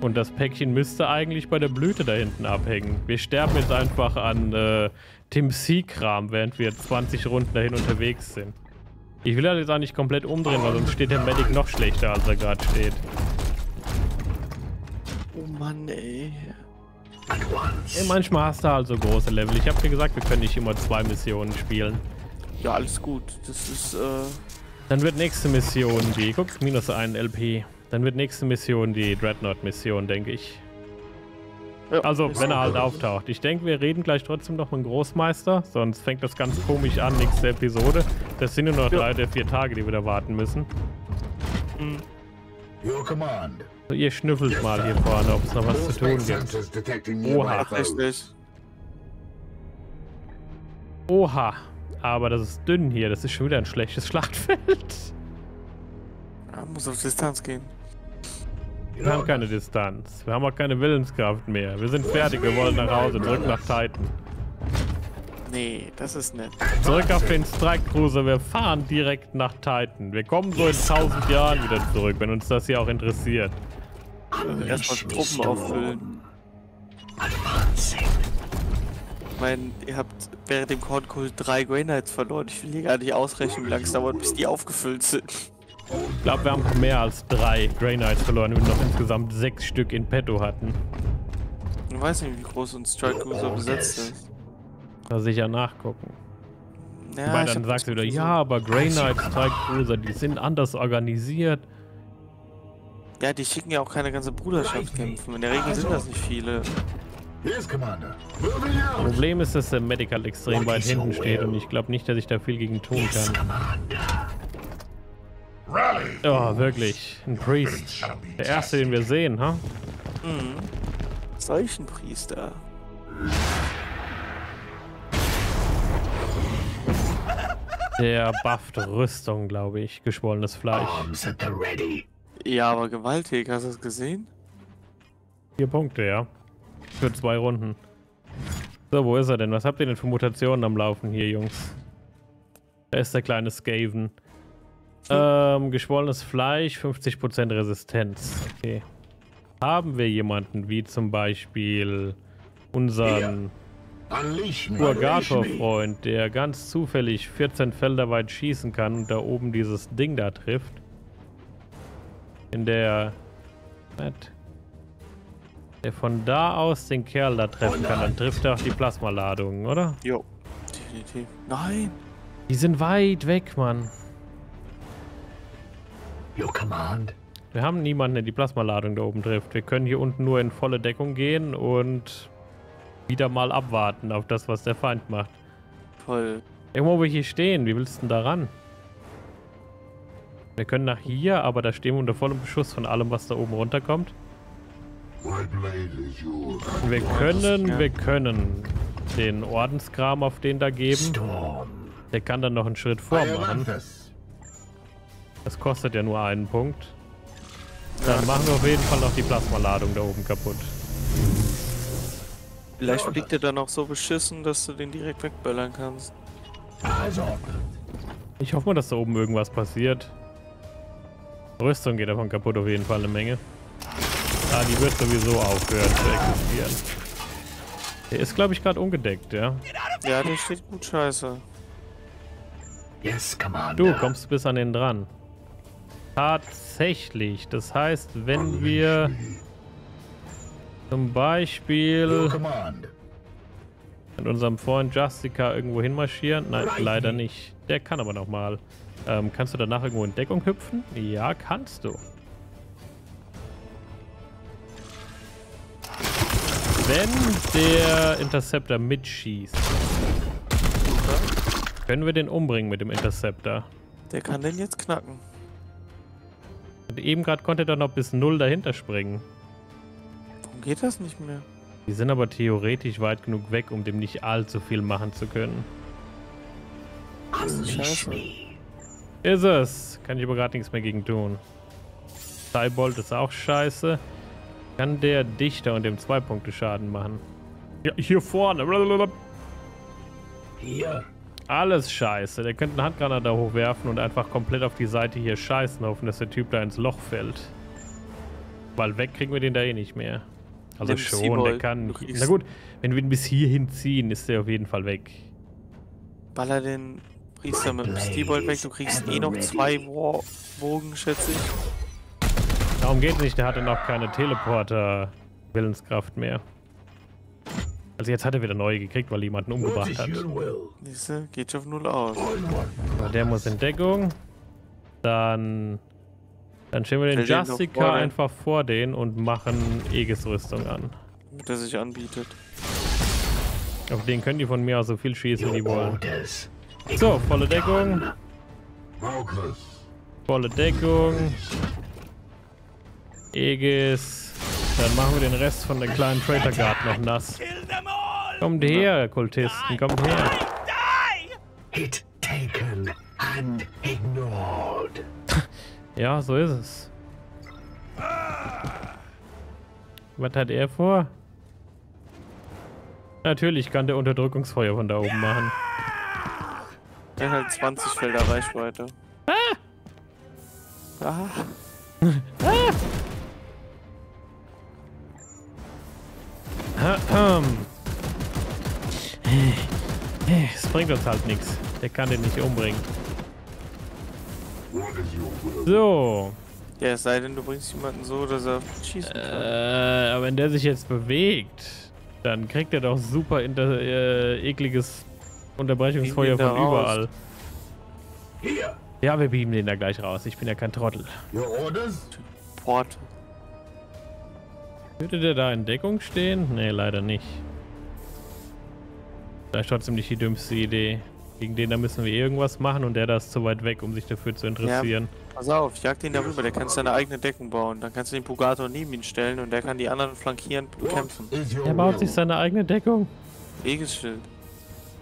Und das Päckchen müsste eigentlich bei der Blüte da hinten abhängen. Wir sterben jetzt einfach an äh, Tim C-Kram, während wir 20 Runden dahin unterwegs sind. Ich will das jetzt auch nicht komplett umdrehen, weil sonst steht der Medic noch schlechter, als er gerade steht. Oh Mann, ey. At once. Ey, manchmal hast du halt so große Level. Ich habe dir gesagt, wir können nicht immer zwei Missionen spielen. Ja, alles gut. Das ist, äh. Dann wird nächste Mission die. Guck, minus ein LP. Dann wird nächste Mission die Dreadnought-Mission, denke ich. Ja, Also, wenn er halt auftaucht. Ich denke, wir reden gleich trotzdem noch mit dem Großmeister, sonst fängt das ganz komisch an, nächste Episode. Das sind nur noch Ja. drei der vier Tage, die wir da warten müssen. Your command. So, ihr schnüffelt mal hier vorne, ob es noch was zu tun gibt. Oha. Tatsächlich. Oha. Aber das ist dünn hier, das ist schon wieder ein schlechtes Schlachtfeld. Ja, muss auf Distanz gehen. Wir haben keine Distanz. Wir haben auch keine Willenskraft mehr. Wir sind fertig, wir wollen nach Hause, zurück nach Titan. Nee, das ist nett. Zurück auf den Strike Cruiser, wir fahren direkt nach Titan. Wir kommen so in 1000 Jahren wieder zurück, wenn uns das hier auch interessiert. Erstmal Truppen auffüllen. Ich meine, ihr habt während dem Kornkult drei Grey Knights verloren. Ich will hier gar nicht ausrechnen, wie lange es dauert, bis die aufgefüllt sind. Ich glaube, wir haben noch mehr als drei Grey Knights verloren, wenn wir noch insgesamt sechs Stück in petto hatten. Ich weiß nicht, wie groß ein Strike Cruiser besetzt ist. Da sicher nachgucken. Ja, Weil ich dann sagst du wieder, ja, aber Grey Knights, Cruiser, die sind anders organisiert. Ja, die schicken ja auch keine ganze Bruderschaft kämpfen. In der Regel sind das nicht viele. Yes. Problem ist, dass der Medical extrem weit hinten steht und ich glaube nicht, dass ich da viel gegen tun Yes, kann. Rally! Oh, wirklich. Ein Priest. Der erste, den wir sehen, ha? Mhm. Solchen Priester. Der bufft Rüstung, glaube ich. Geschwollenes Fleisch. Ja, aber gewaltig, hast du das gesehen? Vier Punkte, ja. Für zwei Runden. So, wo ist er denn? Was habt ihr denn für Mutationen am Laufen hier, Jungs? Da ist der kleine Skaven. Ähm, geschwollenes Fleisch, 50% Resistenz. Okay. Haben wir jemanden wie zum Beispiel unseren Unleash me. Urgator-Freund, der ganz zufällig 14 Felder weit schießen kann und da oben dieses Ding da trifft? In der... Was? Der von da aus den Kerl da treffen kann, dann trifft er auch die Plasmaladungen, oder? Jo. definitiv. Nein! Die sind weit weg, Mann. Your command. Wir haben niemanden, der die Plasmaladung da oben trifft. Wir können hier unten nur in volle Deckung gehen und wieder mal abwarten auf das, was der Feind macht. Toll. Irgendwo, wo wir hier stehen, wie willst du denn da ran? Wir können nach hier, aber da stehen wir unter vollem Beschuss von allem, was da oben runterkommt. Und wir können, wir können den Ordenskram auf den da geben. Der kann dann noch einen Schritt vormachen. Das kostet ja nur einen Punkt. Dann machen wir auf jeden Fall noch die Plasmaladung da oben kaputt. Vielleicht fliegt er dann auch so beschissen, dass du den direkt wegböllern kannst. Also, Ich hoffe mal, dass da oben irgendwas passiert. Rüstung geht davon kaputt auf jeden Fall eine Menge. Ah, die wird sowieso aufhören zu existieren. Der ist, glaube ich, gerade ungedeckt, ja. Ja, der steht gut scheiße. yes, Commander. Du kommst bis an den dran. Tatsächlich. Das heißt, wenn wir zum Beispiel command. mit unserem Freund Justica irgendwo hinmarschieren. Nein, leider nicht. Der kann aber noch mal. Ähm, kannst du danach irgendwo in Deckung hüpfen? Ja, kannst du. Wenn der Interceptor mitschießt, können wir den umbringen mit dem Interceptor. Der kann den jetzt knacken. Und eben gerade konnte er noch bis null dahinter springen. Geht das nicht mehr? Die sind aber theoretisch weit genug weg, um dem nicht allzu viel machen zu können. Scheiße. Ist es. Kann ich aber gerade nichts mehr gegen tun. Cybolt ist auch scheiße. Kann der Dichter und dem zwei Punkte Schaden machen. Ja, hier vorne. Blablabla. Here. Alles scheiße. Der könnte eine Handgranate da hochwerfen und einfach komplett auf die Seite hier scheißen, hoffen, dass der Typ da ins Loch fällt. Weil weg kriegen wir den da eh nicht mehr. Also Nimm schon, der kann. Na gut, wenn wir ihn bis hierhin ziehen, ist der auf jeden Fall weg. Baller den Priester mit dem Steelbolt weg. Du kriegst eh noch zwei War Bogen, schätze ich. Darum geht nicht, der hatte noch keine Teleporter-Willenskraft mehr. Also jetzt hat er wieder neue gekriegt, weil jemanden umgebracht hat. Siehste, geht schon auf null aus. So, der muss in Deckung. Dann, dann stellen wir den Justica den. einfach vor den und machen Aegis-Rüstung an. Damit er sich anbietet. Auf den können die von mir aus so viel schießen, wie die wollen. So, volle Deckung. Volle Deckung. Aegis. Dann machen wir den Rest von der kleinen Traitor Guard noch nass. Kommt her, Kultisten, kommt her. Hit taken and ignored. Ja, so ist es. Was hat er vor? Natürlich kann der Unterdrückungsfeuer von da oben machen. Der hat halt 20 Felder Reichweite. Ah! Ahem. Es bringt uns halt nichts. Der kann den nicht umbringen. What is your will? So. Ja, es sei denn, du bringst jemanden so, dass er schießen kann. Äh, aber wenn der sich jetzt bewegt, dann kriegt er doch super inter äh, ekliges Unterbrechungsfeuer von überall. Here. Ja, wir beamen den da gleich raus. Ich bin ja kein Trottel. Your orders? Port. Würde der da in Deckung stehen? Nee, leider nicht. Vielleicht trotzdem nicht die dümmste Idee. Gegen den da müssen wir irgendwas machen und der da ist zu weit weg, um sich dafür zu interessieren. Pass auf, jag den darüber, der kann seine eigene Deckung bauen. Dann kannst du den Pugato neben ihn stellen und der kann die anderen flankierend bekämpfen. Is your Er baut sich seine eigene Deckung. Wegesschild.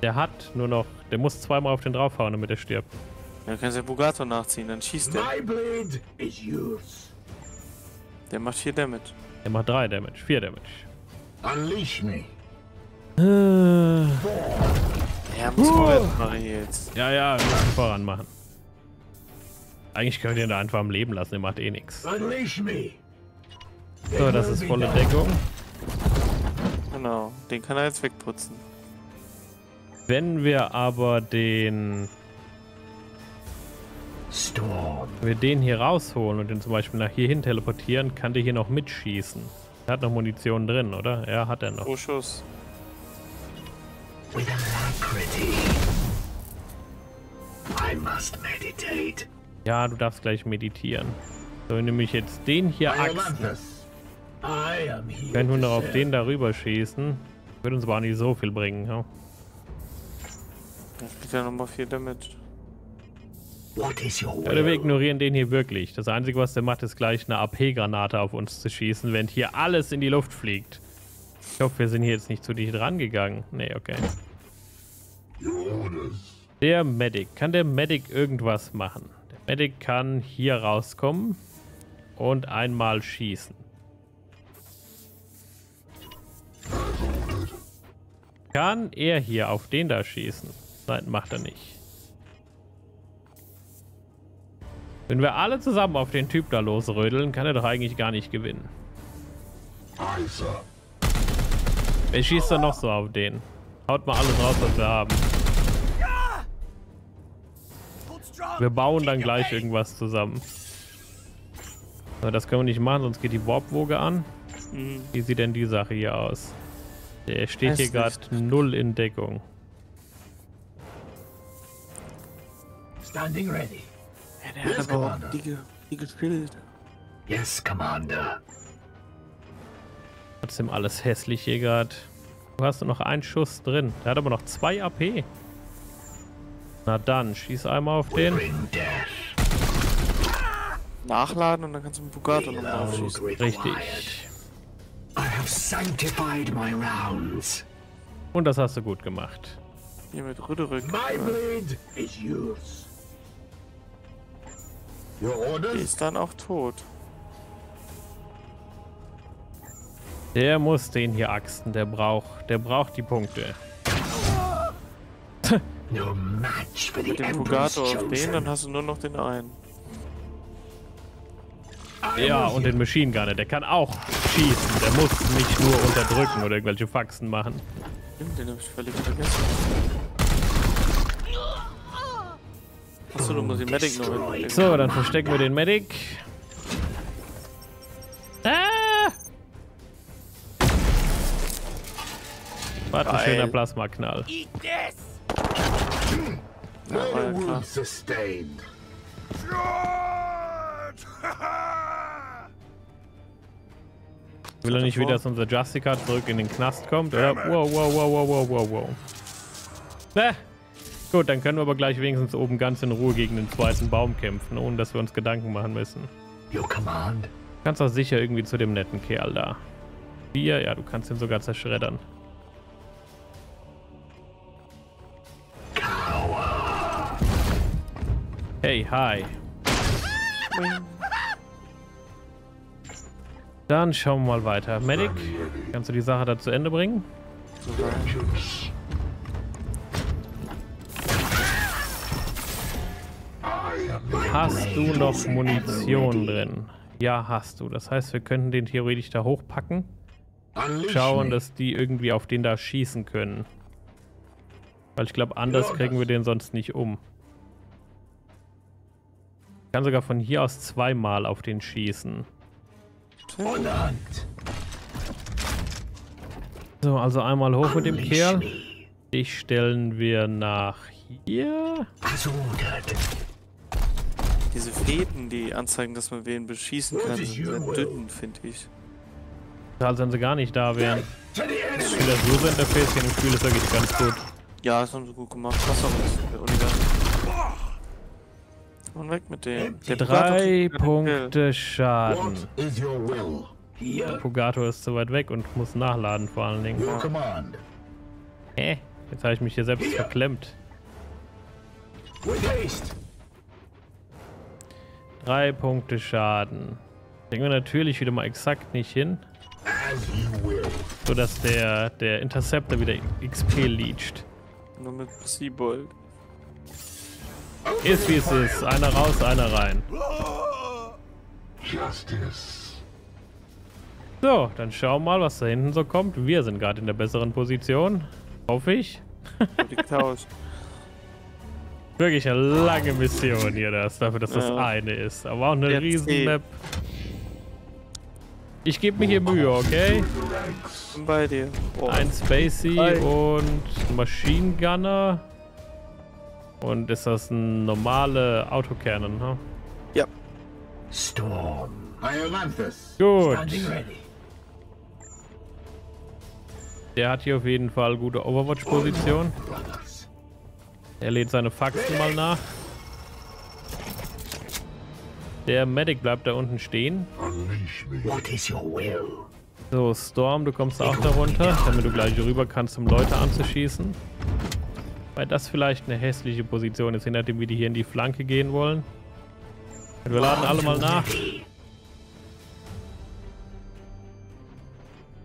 Der hat nur noch, der muss zweimal auf den draufhauen, damit er stirbt. Dann kannst du den Pugato nachziehen, dann schießt der. My blade is yours. Der macht 4 Damage. Er macht 3 Damage, 4 Damage. Unleash me. Ja, muss vorwärts machen jetzt. Ja, ja, wir müssen voran machen. Eigentlich können wir den da einfach am Leben lassen, der macht eh nichts. So, das ist volle Deckung. Genau, den kann er jetzt wegputzen. Wenn wir aber den, Storm. wenn wir den hier rausholen und den zum Beispiel nach hier hin teleportieren, kann der hier noch mitschießen. Er hat noch Munition drin, oder? Ja, hat er noch. Pro Schuss. With alacrity. I must meditate. Ja, du darfst gleich meditieren. So, nämlich jetzt den hier Wir here. können nur to noch auf den darüber schießen. Wird uns aber auch nicht so viel bringen. Ja? Das kriegt ja nochmal viel Damage. What is your Oder wir ignorieren den hier wirklich. Das Einzige, was der macht, ist gleich eine AP-Granate auf uns zu schießen, während hier alles in die Luft fliegt. Ich hoffe, wir sind hier jetzt nicht zu dicht rangegangen. Nee, okay. Der Medic. Kann der Medic irgendwas machen? Der Medic kann hier rauskommen und einmal schießen. Kann er hier auf den da schießen? Nein, macht er nicht. Wenn wir alle zusammen auf den Typ da losrödeln, kann er doch eigentlich gar nicht gewinnen. Sir. Wer schießt da noch so auf den? Haut mal alles raus, was wir haben. Wir bauen dann gleich irgendwas zusammen. Aber das können wir nicht machen, sonst geht die Warpwoge an. Mhm. Wie sieht denn die Sache hier aus? Der steht hier gerade null in Deckung. Standing ready. Ja, der Yes, hat aber die, ge- die gespielt. Yes, Commander. Trotzdem alles hässlich hier gerade. Du hast nur noch einen Schuss drin. Der hat aber noch zwei AP. Na dann, schieß einmal auf den. Nachladen und dann kannst du mit Bugatti nochmal aufschießen. Richtig. required. I have sanctified my rounds. Und das hast du gut gemacht. Hier mit Rüderück. My blade is yours. Your Die orders? ist dann auch tot. Der muss den hier axten. Der braucht, der braucht die Punkte. No match for the Mit dem Fugato auf den, dann hast du nur noch den einen. Ja, und den Machine Gunner, der kann auch schießen. Der muss nicht nur unterdrücken oder irgendwelche Faxen machen. Stimmt, den hab ich völlig vergessen. Achso, du musst den Medic noch hin. So, dann verstecken wir den Medic. Ah! Was ein schöner Plasmaknall. Ja, sustained. Will er nicht wieder, dass unser Justica zurück in den Knast kommt, oder? Wow, wow, wow, wow, wow, wow, wow. Äh, gut, dann können wir aber gleich wenigstens oben ganz in Ruhe gegen den zweiten Baum kämpfen, ohne dass wir uns Gedanken machen müssen. Your command? Kannst doch sicher irgendwie zu dem netten Kerl da. Hier, ja, du kannst ihn sogar zerschreddern. Hey, hi. Dann schauen wir mal weiter. Medic, kannst du die Sache da zu Ende bringen? Hast du noch Munition drin? Ja, hast du. Das heißt, wir könnten den theoretisch da hochpacken. Schauen, dass die irgendwie auf den da schießen können. Weil ich glaube, anders kriegen wir den sonst nicht um. Ich kann sogar von hier aus zweimal auf den schießen. Hunt. So, also einmal hoch mit dem Kerl. Dich stellen wir nach hier. Ordered. Diese Fäden, die anzeigen, dass man wen beschießen kann, sind sehr dünn, finde ich. Also wenn sie gar nicht da wären. Das User-Interface hier im Spiel ist wirklich ganz gut. Ja, das haben sie gut gemacht. Was auch ist, der Universum. Und weg mit dem. Der Drei. Punkte Schaden. Here. Pugato ist zu weit weg und muss nachladen vor allen Dingen. Hä? Jetzt habe ich mich hier selbst verklemmt. With haste. Drei Punkte Schaden. Kriegen wir natürlich wieder mal exakt nicht hin, will. sodass der, der Interceptor wieder XP leacht. Nur mit Seabold. Ist wie es ist. Einer raus, einer rein. justice. So, dann schauen wir mal, was da hinten so kommt. Wir sind gerade in der besseren Position. Hoffe ich. Wirklich eine lange Mission hier, das, dafür, dass das Ja. eine ist. Aber auch eine Sehr riesen. Map. Ich gebe mir hier Mühe, okay? Bei dir. Oh. Ein Spacey Hi. und Machine Gunner. Und ist das ein normale Autocannon, ne? Ja. Storm. Iolanthus. Gut. Standing ready. Der hat hier auf jeden Fall gute Overwatch-Position. Er lädt seine Faxen mal nach. Der Medic bleibt da unten stehen. Unleash me. What is your will? So, Storm, du kommst auch da runter, damit du gleich rüber kannst, um Leute anzuschießen. Weil das vielleicht eine hässliche Position ist, je nachdem wie die hier in die Flanke gehen wollen. Und wir laden alle mal nach.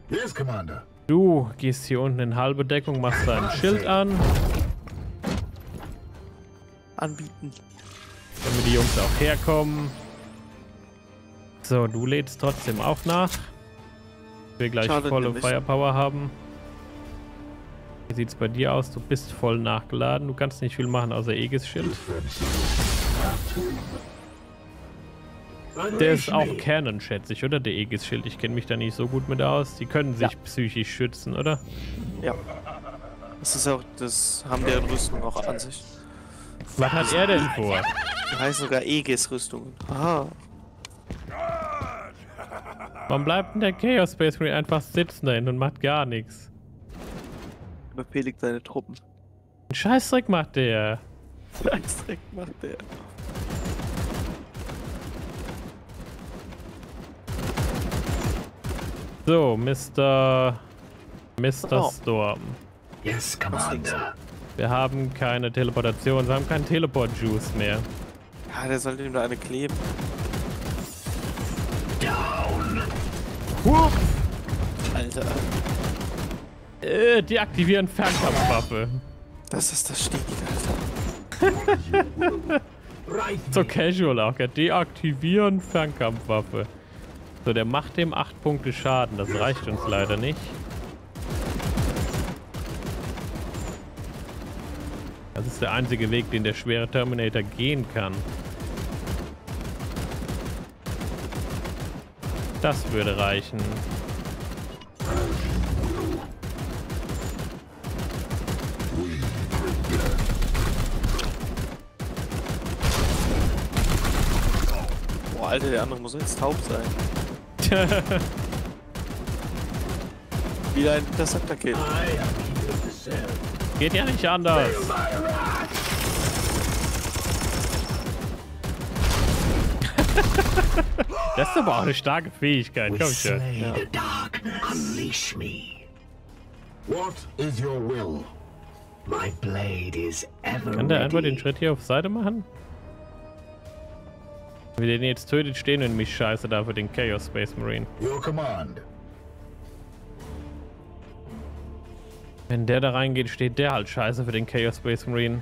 Yes, Commander. Du gehst hier unten in halbe Deckung, machst dein Schild an, Anbieten. damit die Jungs auch herkommen. So, du lädst trotzdem auch nach. Wir gleich Schade, volle. Firepower haben. Wie sieht's bei dir aus? Du bist voll nachgeladen. Du kannst nicht viel machen außer Aegis Schild. Der ist auch. Canon, schätze ich, oder? Der Aegis Schild. Ich kenne mich da nicht so gut mit aus. Die können sich Ja. psychisch schützen, oder? Ja. Das ist auch, das haben deren Rüstung auch an sich. Was hat er denn vor? Die heißen sogar Aegis-Rüstungen. Aha. Warum bleibt denn der Chaos Space Marine einfach sitzen da hinten und macht gar nichts? Befehligt seine Truppen. Ein Scheißdreck macht der. Dreck macht der. So, Mr. Mr. Oh. Storm. Yes, Commander. Wir haben keine Teleportation, wir haben keinen Teleport-Juice mehr. Ja, der sollte ihm da eine kleben. Down. Alter. Äh, deaktivieren Fernkampfwaffe. Das ist das Stieg, Alter. So casual auch, gell? Deaktivieren Fernkampfwaffe. So, der macht dem 8 Punkte Schaden. Das reicht uns leider nicht. Das ist der einzige Weg, den der schwere Terminator gehen kann. Das würde reichen. Alter, der andere muss jetzt taub sein. Wieder ein Interceptor-Kill. Geht ja nicht anders. Das ist aber auch eine starke Fähigkeit. Komm schon. Unleash me. What is your will? My blade is ever Kann der einfach den. Schritt hier auf Seite machen? Wenn wir den jetzt tötet, stehen wir nämlich scheiße da für den Chaos Space Marine. Your command. Wenn der da reingeht, steht der halt scheiße für den Chaos Space Marine.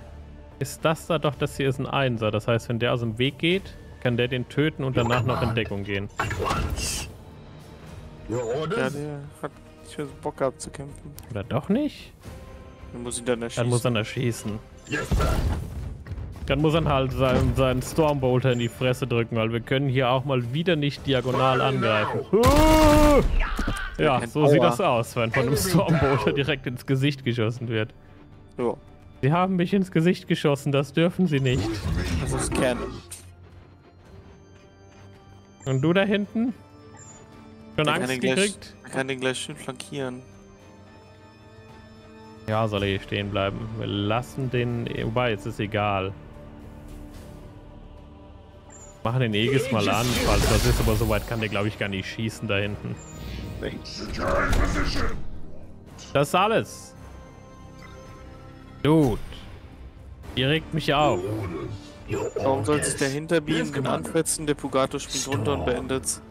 Ist das da doch, das hier ist ein Einser. Das heißt, wenn der aus dem Weg geht, kann der den töten und danach noch in Deckung gehen. At once. Your Ja, der hat nicht mehr so Bock gehabt zu kämpfen. Oder doch nicht? Dann muss ihn dann erschießen. Dann muss er erschießen. Yes, sir. Dann muss er halt seinen, seinen Stormbolter in die Fresse drücken, weil wir können hier auch mal wieder nicht diagonal angreifen. Ja, so sieht das aus, wenn von einem Stormbolter direkt ins Gesicht geschossen wird. Sie haben mich ins Gesicht geschossen, das dürfen sie nicht. das ist Canon. Und du da hinten? Schon Der Angst gleich- gekriegt? Er kann den gleich schön flankieren. Ja, soll er hier stehen bleiben. Wir lassen den... Wobei, jetzt ist egal. Machen den Aegis mal an, falls das ist, aber soweit kann der, glaube ich, gar nicht schießen da hinten. Das ist alles. Dude. Ihr regt mich auf. Warum soll sich der und Commander. anfetzen? Der Pugato springt runter und beendet's.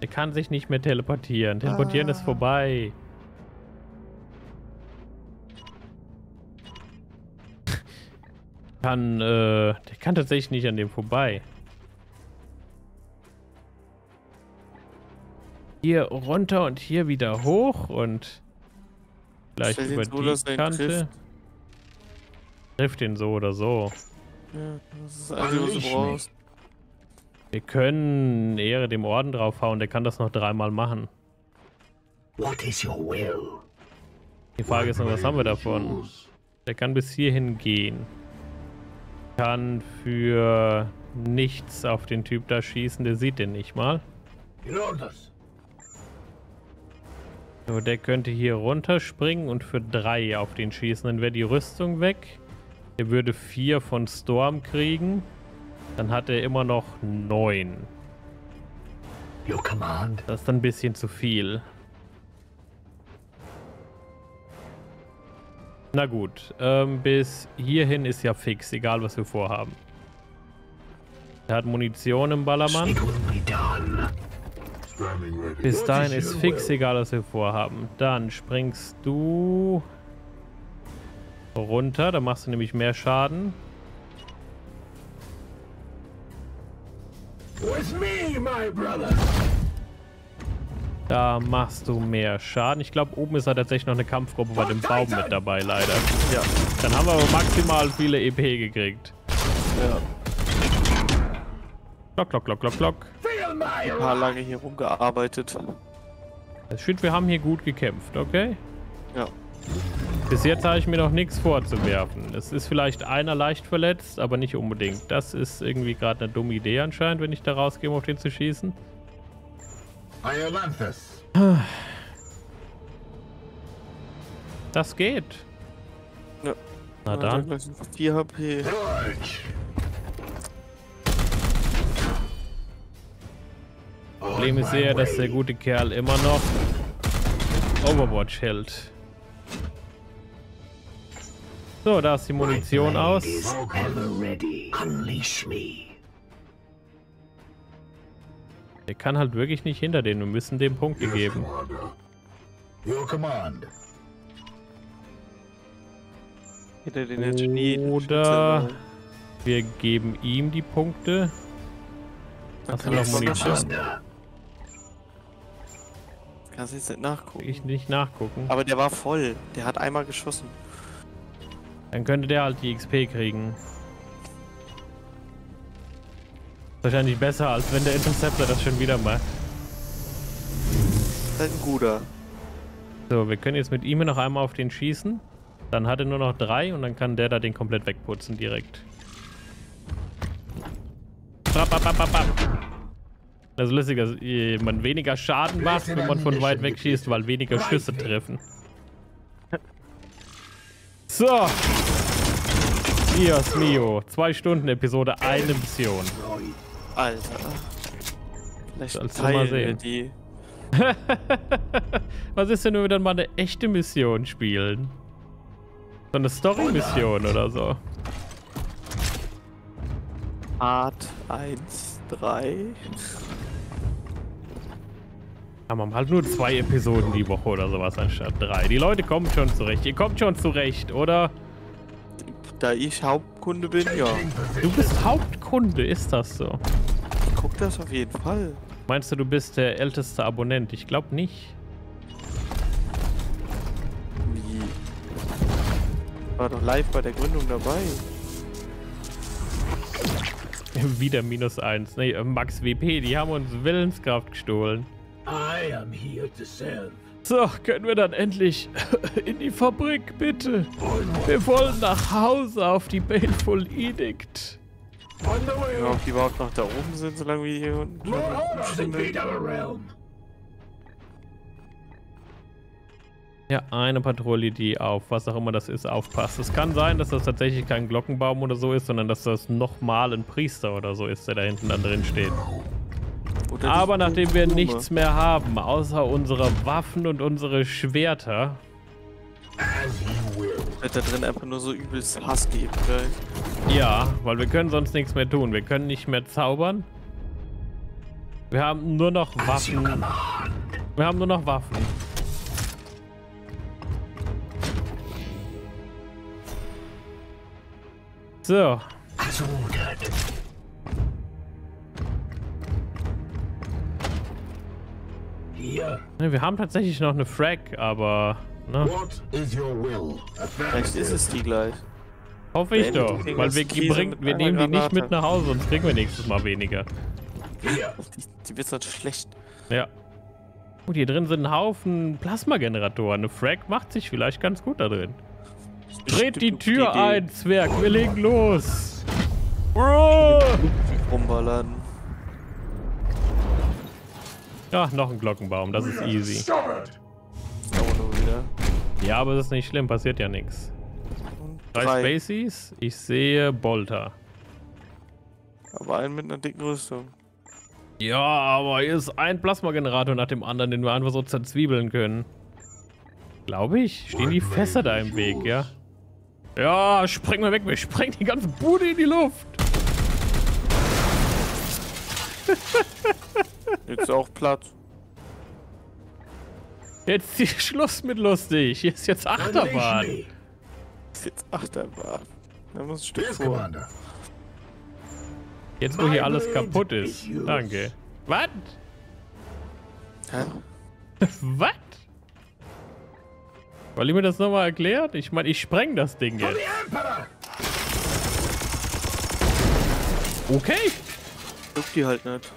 Er kann sich nicht mehr teleportieren. Teleportieren ist vorbei. Kann, äh, der kann tatsächlich nicht an dem vorbei. Hier runter und hier wieder hoch und den über so, die Kante. trifft. Trifft ihn so oder so. Ja, das ist Einzige, was du brauchst. Wir können Ehre dem Orden draufhauen, der kann das noch dreimal machen. What is your will? Die Frage ist nur, was haben wir davon? Der kann bis hierhin gehen. Kann für nichts auf den Typ da schießen, der sieht den nicht mal. So, der könnte hier runterspringen und für drei auf den schießen. Dann wäre die Rüstung weg. Er würde vier von Storm kriegen. Dann hat er immer noch neun. Your command? Das ist dann ein bisschen zu viel. Na gut, ähm, bis hierhin ist ja fix, egal was wir vorhaben. Er hat Munition im Ballermann. Bis dahin ist fix, egal was wir vorhaben. Dann springst du runter, da machst du nämlich mehr Schaden. Da machst du mehr Schaden. Ich glaube, oben ist da tatsächlich noch eine Kampfgruppe bei dem Baum mit dabei, leider. Ja. Dann haben wir aber maximal viele EP gekriegt. Ja. Glock, glock, glock, glock, glock. Ein paar lange hier rumgearbeitet. Das steht, wir haben hier gut gekämpft, okay? Ja. Bis jetzt habe ich mir noch nichts vorzuwerfen. Es ist vielleicht einer leicht verletzt, aber nicht unbedingt. Das ist irgendwie gerade eine dumme Idee anscheinend, wenn ich da rausgehe, um auf den zu schießen. Iolanthus. Das geht. Ja. Na dann. gleich 4 HP. George. Problem ist eher, dass der gute Kerl immer noch Overwatch hält. So, da ist die Munition aus. Is ever ready. Unleash me. Der kann halt wirklich nicht hinter denen. Wir müssen dem Punkte geben. Den. Oder wir geben ihm die Punkte. Hast du noch Munition? Kannst jetzt nicht nachgucken. Ich nicht nachgucken. Aber der war voll. Der hat einmal geschossen. Dann könnte der halt die XP kriegen. Wahrscheinlich besser, als wenn der Interceptor das schon wieder macht. Das ist ein guter. So, wir können jetzt mit ihm noch einmal auf den schießen. Dann hat er nur noch drei und dann kann der da den komplett wegputzen direkt. Bap, bap, bap, bap. Das ist lustig, dass man weniger Schaden macht, wenn man von weit weg schießt, weil weniger Schüsse treffen. So. Dios mio. Zwei Stunden Episode, eine Mission. Alter. Vielleicht Sollst du mal sehen. die. Was ist denn, wenn wir dann mal eine echte Mission spielen? So eine Story-Mission oder so. Art 1, 3. Ja, man halt nur zwei Episoden die Woche oder sowas anstatt drei. Die Leute kommen schon zurecht. Ihr kommt schon zurecht, oder? Da ich Hauptkunde bin, ja. Du bist Hauptkunde, ist das so? Ich guck das auf jeden Fall. Meinst du, du bist der älteste Abonnent? Ich glaube nicht. Wie? War doch live bei der Gründung dabei. Wieder minus eins. Nee, äh, Max WP, die haben uns Willenskraft gestohlen. I am here to serve. So, können wir dann endlich in die Fabrik, bitte? Wir wollen nach Hause auf die Baleful Edict. Ja, ob die überhaupt noch da oben sind, solange wir hier unten our realm. Ja, eine Patrouille, die auf was auch immer das ist, aufpasst. Es kann sein, dass das tatsächlich kein Glockenbaum oder so ist, sondern dass das nochmal ein Priester oder so ist, der da hinten dann drin steht. Aber nachdem wir nichts mehr haben, außer unsere Waffen und unsere Schwerter, Wird da drin einfach nur so übelst Hass geben, gleich. ja, weil wir können sonst nichts mehr tun. Wir können nicht mehr zaubern. Wir haben nur noch you Waffen. Wir haben nur noch Waffen. So, Ne, wir haben tatsächlich noch eine Frag, aber ne, What is your will? Vielleicht ist es die gleich. hoffe ich doch, weil wir, mit wir nehmen die nicht mit nach Hause, sonst kriegen wir nächstes Mal weniger. Hier. Die, die wird sonst schlecht. Ja. Gut, hier drin sind ein Haufen Plasmageneratoren. Eine Frag macht sich vielleicht ganz gut da drin. Dreht die Tür ein, Zwerg. Wir legen los. Bro. Rumballern. Ja, noch ein Glockenbaum. Das ist easy. Ja, aber das ist nicht schlimm. Passiert ja nichts. Drei drei. Spaceys. Ich sehe Bolter. Aber einen mit einer dicken Rüstung. Ja, aber hier ist ein Plasmagenerator nach dem anderen, den wir einfach so zerzwiebeln können. Glaube ich. Stehen die Fässer da im Weg, ja? Ja, sprengen wir weg. Wir sprengen die ganze Bude in die Luft. Jetzt auch Platz. Jetzt ist Schluss mit lustig. Hier ist jetzt Achterbahn. Ist jetzt Achterbahn. Da muss ein Stück vor. Commander. Jetzt, wo hier alles kaputt ist. Danke. Was? Hä? Was? Wollt ihr mir das nochmal erklärt? Ich meine, ich spreng das Ding jetzt. Okay. Juckt die halt nicht.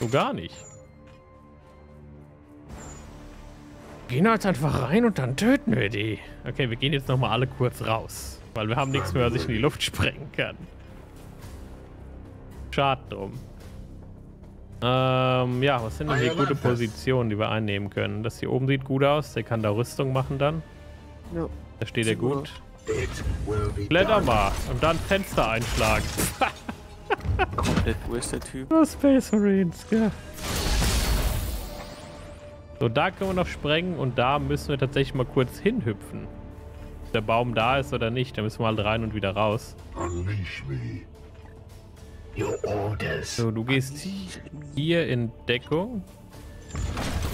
So gar nicht. Gehen wir jetzt einfach rein und dann töten wir die. Okay, wir gehen jetzt nochmal alle kurz raus. Weil wir haben nichts mehr, was ich in die Luft sprengen kann. Schade drum. Ähm, ja, was sind denn hier gute Positionen, die wir einnehmen können? Das hier oben sieht gut aus. Der kann da Rüstung machen dann. Ja. Da steht er gut Blätter mal und dann Fenster einschlagen. Komplett, wo ist der Typ? Oh, Space Marines, gell? So, da können wir noch sprengen und da müssen wir tatsächlich mal kurz hinhüpfen. Ob der Baum da ist oder nicht, da müssen wir halt rein und wieder raus. Unleash me. Your orders. So, du gehst hier in Deckung.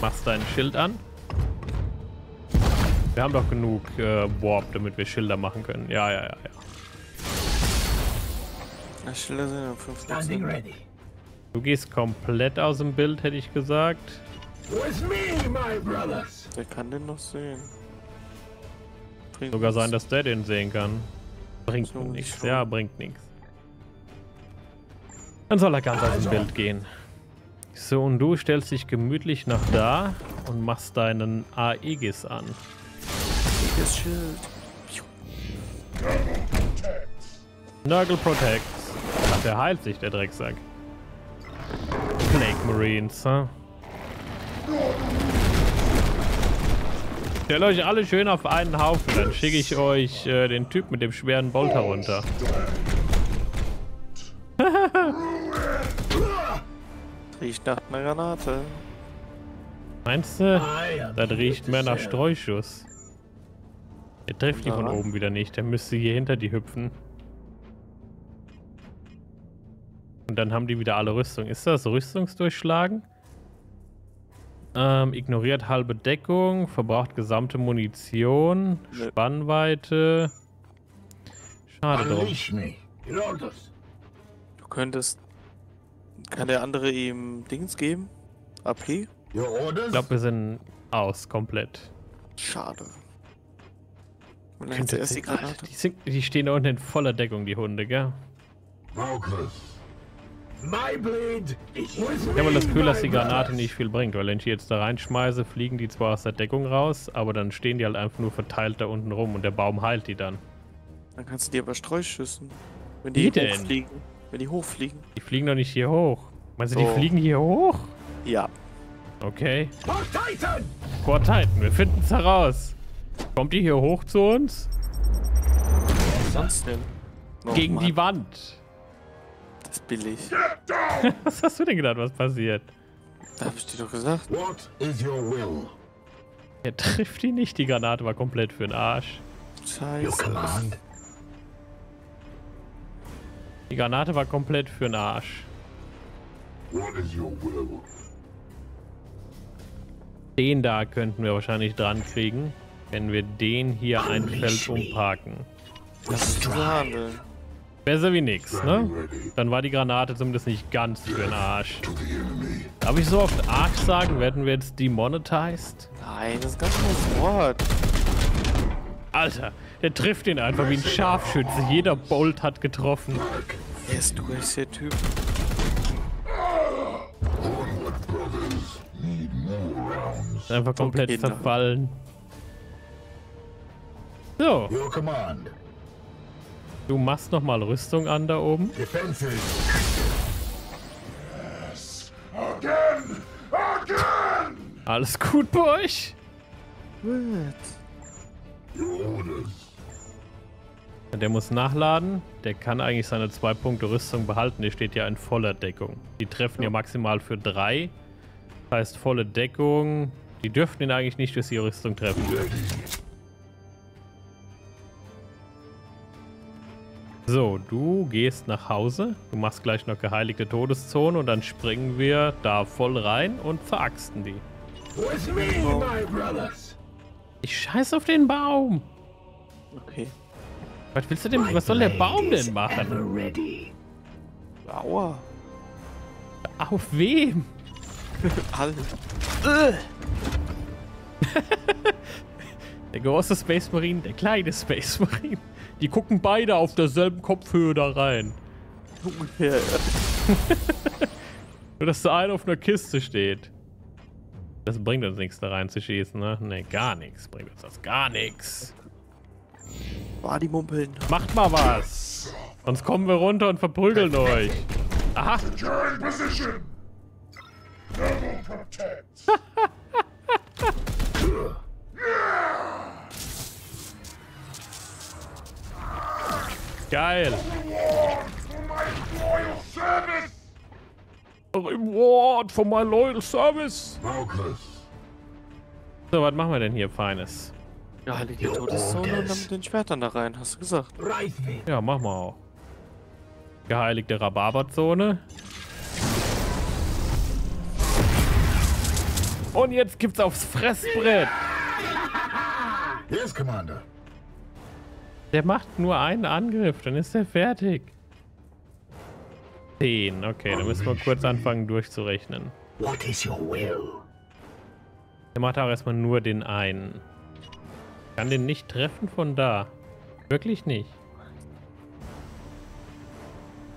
Machst dein Schild an. Wir haben doch genug äh, Warp, damit wir Schilder machen können. Ja, ja, ja, ja. Na, Schilder sind ja 5 Standing ready. Du gehst komplett aus dem Bild, hätte ich gesagt. With me, my brothers. Wer kann den noch sehen? Bringt Sogar nichts. sein, dass der den sehen kann. Bringt So, nichts. Ja, bringt nichts. Dann soll er ganz aus dem Bild gehen. So, und du stellst dich gemütlich nach da und machst deinen Aegis an. Das Schild. Nurgle Protect. Der heilt sich, der Drecksack. Plague Marines, huh? Stellt euch alle schön auf einen Haufen, dann schicke ich euch äh, den Typ mit dem schweren Bolter runter. Riecht nach einer Granate. Meinst du? Das riecht mehr nach Streu. Streuschuss. Er trifft die von oben wieder nicht. Der müsste hier hinter die hüpfen. Und dann haben die wieder alle Rüstung. Ist das Rüstungsdurchschlagen? Ähm, ignoriert halbe Deckung, verbraucht gesamte Munition, Nö. Spannweite. Schade drum. Orders. Du könntest. Kann der andere ihm Dings geben? AP? Ich glaube, wir sind aus komplett. Schade. Und dann die die, sind, die stehen da unten in voller Deckung, die Hunde, gell? Malchus. My blade is with Ich habe me, das Gefühl, dass die Granate nicht viel bringt, weil wenn ich die jetzt da reinschmeiße, fliegen die zwar aus der Deckung raus, aber dann stehen die halt einfach nur verteilt da unten rum und der Baum heilt die dann. Dann kannst du dir aber Streuschüssen. Wenn Wie die denn? hochfliegen. Wenn die hochfliegen. Die fliegen doch nicht hier hoch. Meinst du, die So. fliegen hier hoch? Ja. Okay. For Titan! Vor Titan, wir finden es heraus. Kommt die hier hoch zu uns? Was sonst denn? Oh, Gegen Mann, die Wand. Billig. Was hast du denn gedacht, was passiert? Da hab ich dir doch gesagt. What is your will? Er trifft die nicht, die Granate war komplett für den Arsch. Your Scheiße. command? Die Granate war komplett für den Arsch. What is your will? Den da könnten wir wahrscheinlich dran kriegen, wenn wir den hier ein Feld umparken. Das ist handeln. Besser wie nix, ne? Dann war die Granate zumindest nicht ganz für den Arsch. Darf ich so oft Arsch sagen? Werden wir jetzt demonetized? Nein, das ist ganz schönes Wort. Alter, der trifft ihn einfach wie ein Scharfschütze. Jeder Bolt hat getroffen. Er ist durch, der Typ. Einfach komplett okay, zerfallen. So du machst nochmal Rüstung an da oben. Defenses. Again! Again! Alles gut bei euch? Der muss nachladen. Der kann eigentlich seine zwei Punkte Rüstung behalten. Der steht ja in voller Deckung. Die treffen ja maximal für drei. Das heißt volle Deckung. Die dürften ihn eigentlich nicht durch die Rüstung treffen. So, du gehst nach Hause. Du machst gleich noch geheiligte Todeszone und dann springen wir da voll rein und veraxten die. With me, my brothers. Ich scheiß auf den Baum. Okay. Was willst du denn? Was soll der Baum denn machen? Aua. Auf wem? Alle. Der große Space Marine, der kleine Space Marine. Die gucken beide auf derselben Kopfhöhe da rein. Ungefähr. ja. Nur, dass der eine auf einer Kiste steht. Das bringt uns nichts, da rein zu schießen, ne? Ne, gar nichts. Bringt uns das gar nichts. War die Mumpeln. Macht mal was. Sonst kommen wir runter und verprügeln euch. Aha. Geil. For my loyal service. Reward for my loyal service. So, was machen wir denn hier Feines? Ja, die Todeszone und dann mit den Schwertern da rein, hast du gesagt. Ja, machen wir auch. Geheiligte Rhabarberzone. Und jetzt gibt's aufs Fressbrett. Yes, Commander. Der macht nur einen Angriff, dann ist er fertig. 10, okay, dann müssen wir kurz anfangen durchzurechnen. What is your will? Der macht auch erstmal nur den einen. Kann den nicht treffen von da. Wirklich nicht.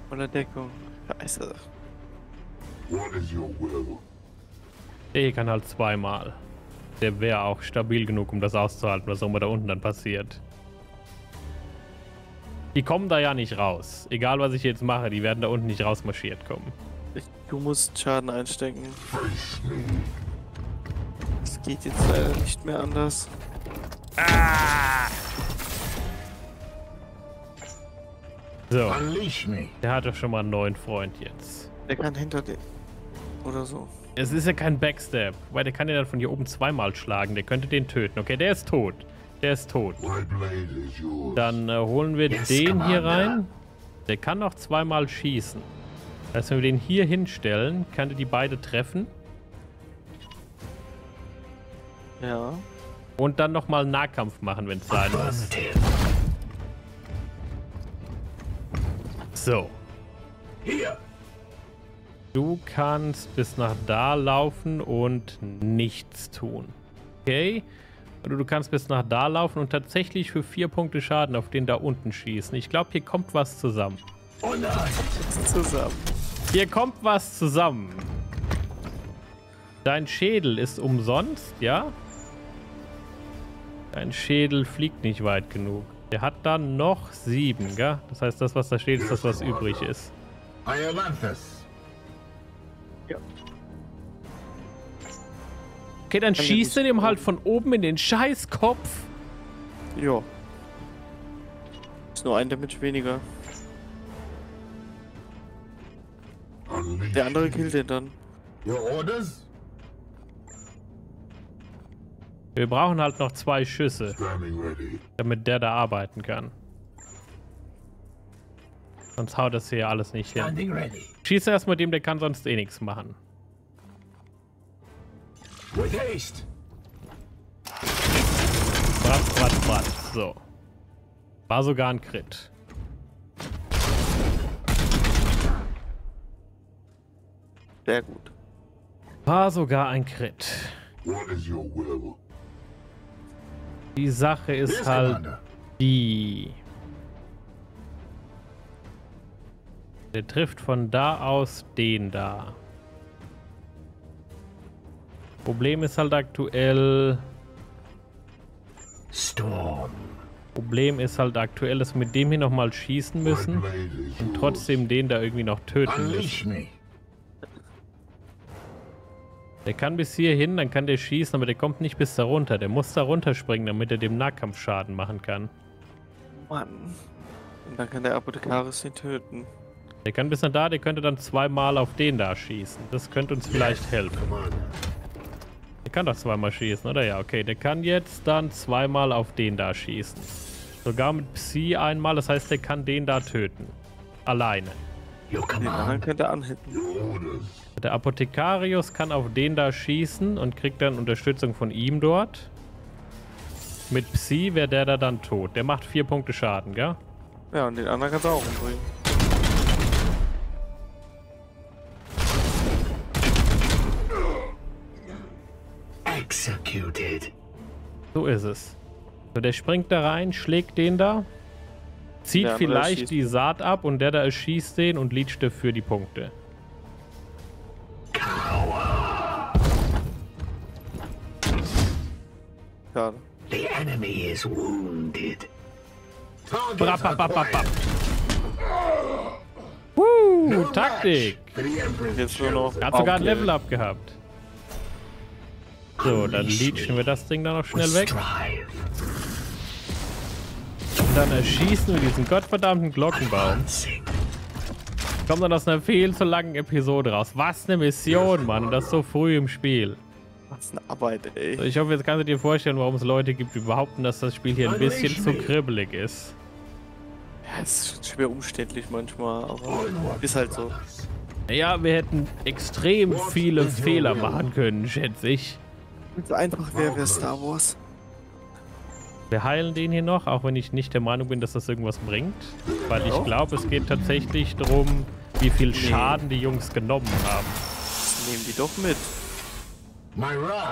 Voller Deckung. Scheiße. What is your will? Der kann halt zweimal. Der wäre auch stabil genug, um das auszuhalten, was auch immer da unten dann passiert. Die kommen da ja nicht raus. Egal, was ich jetzt mache, die werden da unten nicht rausmarschiert kommen. Ich, du musst Schaden einstecken. Es geht jetzt leider nicht mehr anders. So, Unleash me. der hat doch schon mal einen neuen Freund jetzt. Der kann hinter dir. Oder so. Es ist ja kein Backstab, weil der kann ja dann von hier oben zweimal schlagen. Der könnte den töten. Okay, der ist tot. Der ist tot. Dann äh, holen wir Yes, den hier rein. Der kann noch zweimal schießen. Das heißt, wenn wir den hier hinstellen, kann der die beide treffen. Ja. Und dann nochmal Nahkampf machen, wenn es sein muss. So. Here. Du kannst bis nach da laufen und nichts tun. Okay? Oder du kannst bis nach da laufen und tatsächlich für vier Punkte Schaden auf den da unten schießen. Ich glaube, hier kommt was zusammen. Oh nein. Zusammen. Hier kommt was zusammen. Dein Schädel ist umsonst, ja? Dein Schädel fliegt nicht weit genug. Der hat dann noch sieben, gell? Das heißt, das, was da steht, ist das, was übrig ist. Iolanthus. Okay, dann schießt er dem halt von oben in den Scheißkopf. Ja. Ist nur ein Damage weniger. Der andere killt den dann. Your orders? Wir brauchen halt noch zwei Schüsse, damit der da arbeiten kann. Sonst haut das hier alles nicht hin. Schieß erst mal dem, der kann sonst eh nichts machen. With haste. Bratz, bratz, bratz. So. War sogar ein Crit. Sehr gut. War sogar ein Crit. What is your will? Die Sache ist Yes, halt Commander. die. Der trifft von da aus den da. Problem ist halt aktuell. Storm. Problem ist halt aktuell, dass wir mit dem hier nochmal schießen müssen und trotzdem den da irgendwie noch töten müssen. Der kann bis hierhin, dann kann der schießen, aber der kommt nicht bis da runter. Der muss da runterspringen, damit er dem Nahkampf Schaden machen kann. Mann. Und dann kann der Apothekarius ihn töten. Der kann bis nach da, der könnte dann zweimal auf den da schießen. Das könnte uns vielleicht helfen. Der kann doch zweimal schießen, oder? Ja, okay. Der kann jetzt dann zweimal auf den da schießen. Sogar mit Psi einmal, das heißt, der kann den da töten. Alleine. Den anderen command. könnte anhitten. Der Apothekarius kann auf den da schießen und kriegt dann Unterstützung von ihm dort. Mit Psi wäre der da dann tot. Der macht vier Punkte Schaden, gell? Ja, und den anderen kannst du auch umbringen. Executed. So ist es. So, der springt da rein, schlägt den da, zieht vielleicht die Saat ab und der da erschießt den und leacht dafür die Punkte. Schade. The enemy is wounded. Brapapapapap. Woo, Taktik. Jetzt nur noch. Er hat sogar ein Baumkill. Level up gehabt. So, dann leachen wir das Ding da noch schnell weg. Und dann erschießen wir diesen gottverdammten Glockenbaum. Kommt dann aus einer viel zu langen Episode raus. Was eine Mission, Mann. Und das so früh im Spiel. Was eine Arbeit, ey. So, Ich hoffe, jetzt kannst du dir vorstellen, warum es Leute gibt, die behaupten, dass das Spiel hier ein bisschen zu kribbelig ist. Ja, es ist schwer umständlich manchmal, aber ist halt so. Ja, wir hätten extrem viele Fehler machen können, schätze ich. Wenn es einfach wäre, wäre Star Wars. Wir heilen den hier noch, auch wenn ich nicht der Meinung bin, dass das irgendwas bringt. Weil ich glaube, es geht tatsächlich darum, wie viel Schaden die Jungs genommen haben. Nehmen die doch mit.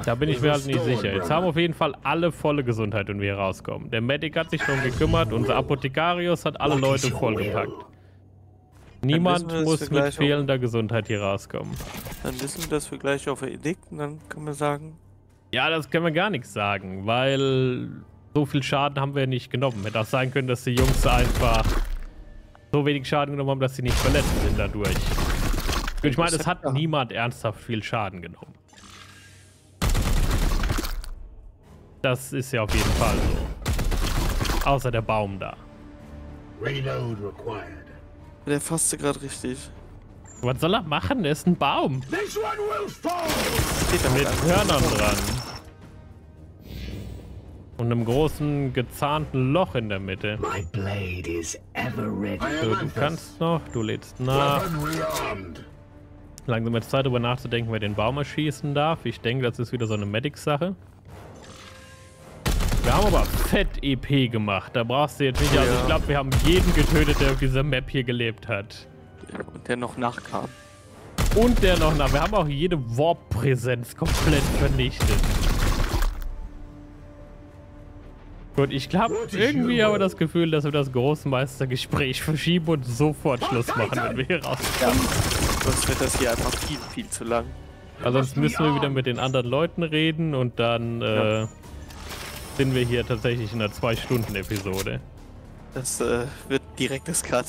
Da bin ich mir halt nicht sicher. Jetzt haben auf jeden Fall alle volle Gesundheit, wenn wir hier rauskommen. Der Medic hat sich schon gekümmert, unser Apothekarius hat alle Leute vollgepackt. Niemand muss mit fehlender Gesundheit hier rauskommen. Dann wissen wir, dass wir gleich auf der Edikt und dann können wir sagen, Ja, das können wir gar nicht sagen, weil so viel Schaden haben wir nicht genommen. Hätte auch sein können, dass die Jungs einfach so wenig Schaden genommen haben, dass sie nicht verletzt sind dadurch. Und ich meine, es hat niemand ernsthaft viel Schaden genommen. Das ist ja auf jeden Fall so. Außer der Baum da. Reload required. der fasste gerade richtig. Was soll er machen? Er ist ein Baum. This one will fall! Steht da Mit Hörnern dran. Und einem großen gezahnten Loch in der Mitte. My blade is ever ready. So, du kannst noch, du lädst nach. Langsam jetzt Zeit, darüber nachzudenken, wer den Baum erschießen darf. Ich denke, das ist wieder so eine Medic-Sache. Wir haben aber fett EP gemacht. Da brauchst du jetzt nicht. Also Ja. ich glaube, wir haben jeden getötet, der auf dieser Map hier gelebt hat. Und der noch nachkam. Und der noch nach. Wir haben auch jede Warp-Präsenz komplett vernichtet. Gut, ich glaube, irgendwie haben wir das Gefühl, dass wir das Großmeistergespräch verschieben und sofort Schluss machen, wenn wir hier rauskommen. Sonst wird das hier einfach viel, viel zu lang. Also sonst müssen wir wieder mit den anderen Leuten reden und dann äh, sind wir hier tatsächlich in einer 2-Stunden-Episode. Das äh, wird direktes Cut.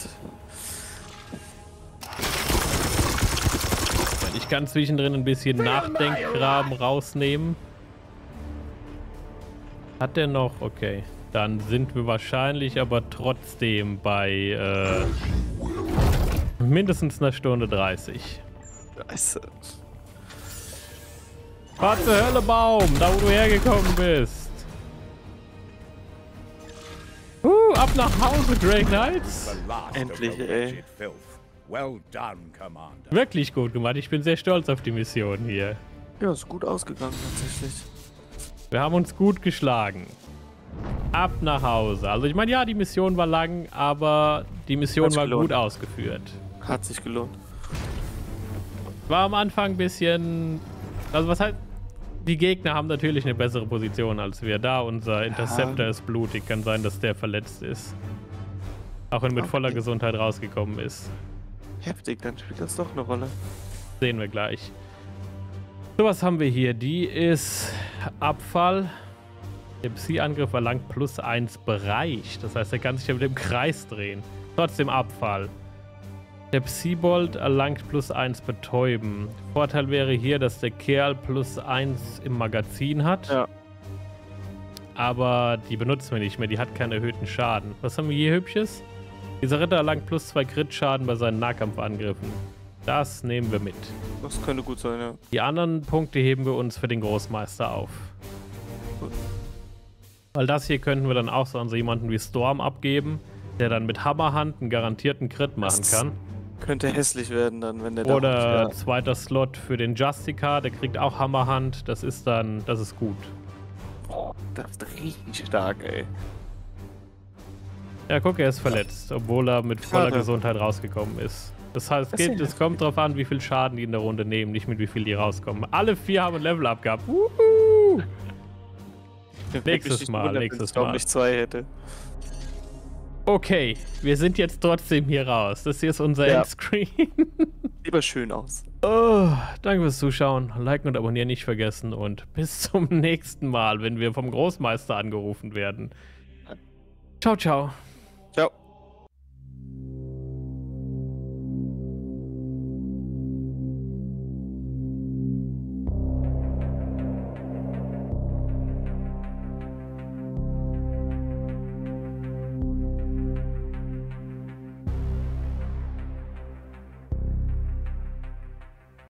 Ich kann zwischendrin ein bisschen Nachdenkkram rausnehmen. Hat der noch? Okay. Dann sind wir wahrscheinlich aber trotzdem bei äh, mindestens einer Stunde 30. Scheiße. Was zur Hölle, Baum? Da, wo du hergekommen bist. Uh, ab nach Hause, Grey Knights. Endlich, ey. Well done, Commander. Wirklich gut gemacht. Ich bin sehr stolz auf die Mission hier. Ja, ist gut ausgegangen tatsächlich. Wir haben uns gut geschlagen. Ab nach Hause. Also ich meine, ja, die Mission war lang, aber die Mission Hat's war gelohnt. gut ausgeführt. Hat sich gelohnt. War am Anfang ein bisschen... Also was halt... Die Gegner haben natürlich eine bessere Position als wir. Da unser Interceptor ist blutig. Kann sein, dass der verletzt ist. Auch wenn er mit voller Gesundheit rausgekommen ist. Heftig, dann spielt das doch eine Rolle. Sehen wir gleich. So, was haben wir hier? Die ist Abfall. Der Psi-Angriff erlangt plus 1 Bereich. Das heißt, er kann sich ja mit dem Kreis drehen. Trotzdem Abfall. Der Psi-Bolt erlangt plus 1 Betäuben. Vorteil wäre hier, dass der Kerl plus 1 im Magazin hat. Ja. Aber die benutzen wir nicht mehr. Die hat keinen erhöhten Schaden. Was haben wir hier Hübsches? Dieser Ritter erlangt plus 2 Crit-Schaden bei seinen Nahkampfangriffen. Das nehmen wir mit. Das könnte gut sein, ja. Die anderen Punkte heben wir uns für den Großmeister auf. Weil das hier könnten wir dann auch so an so jemanden wie Storm abgeben, der dann mit Hammerhand einen garantierten Crit machen Das kann. Könnte hässlich werden dann, wenn der da Oder ja. zweiter Slot für den Justica, der kriegt auch Hammerhand. Das ist dann, das ist gut. Boah, das ist richtig stark, ey. Ja, guck, er ist verletzt, obwohl er mit voller Schade. Gesundheit rausgekommen ist. Das heißt, es, geht, es kommt drauf an, wie viel Schaden die in der Runde nehmen, nicht mit wie viel die rauskommen. Alle vier haben ein Level up gehabt. Wuhu! Nächstes Mal, nächstes Mal. ich zwei hätte. Okay, wir sind jetzt trotzdem hier raus. Das hier ist unser Ja. Endscreen. Lieber schön aus. Oh, danke fürs Zuschauen. Liken und abonnieren nicht vergessen und bis zum nächsten Mal, wenn wir vom Großmeister angerufen werden. Ciao, ciao. Chao.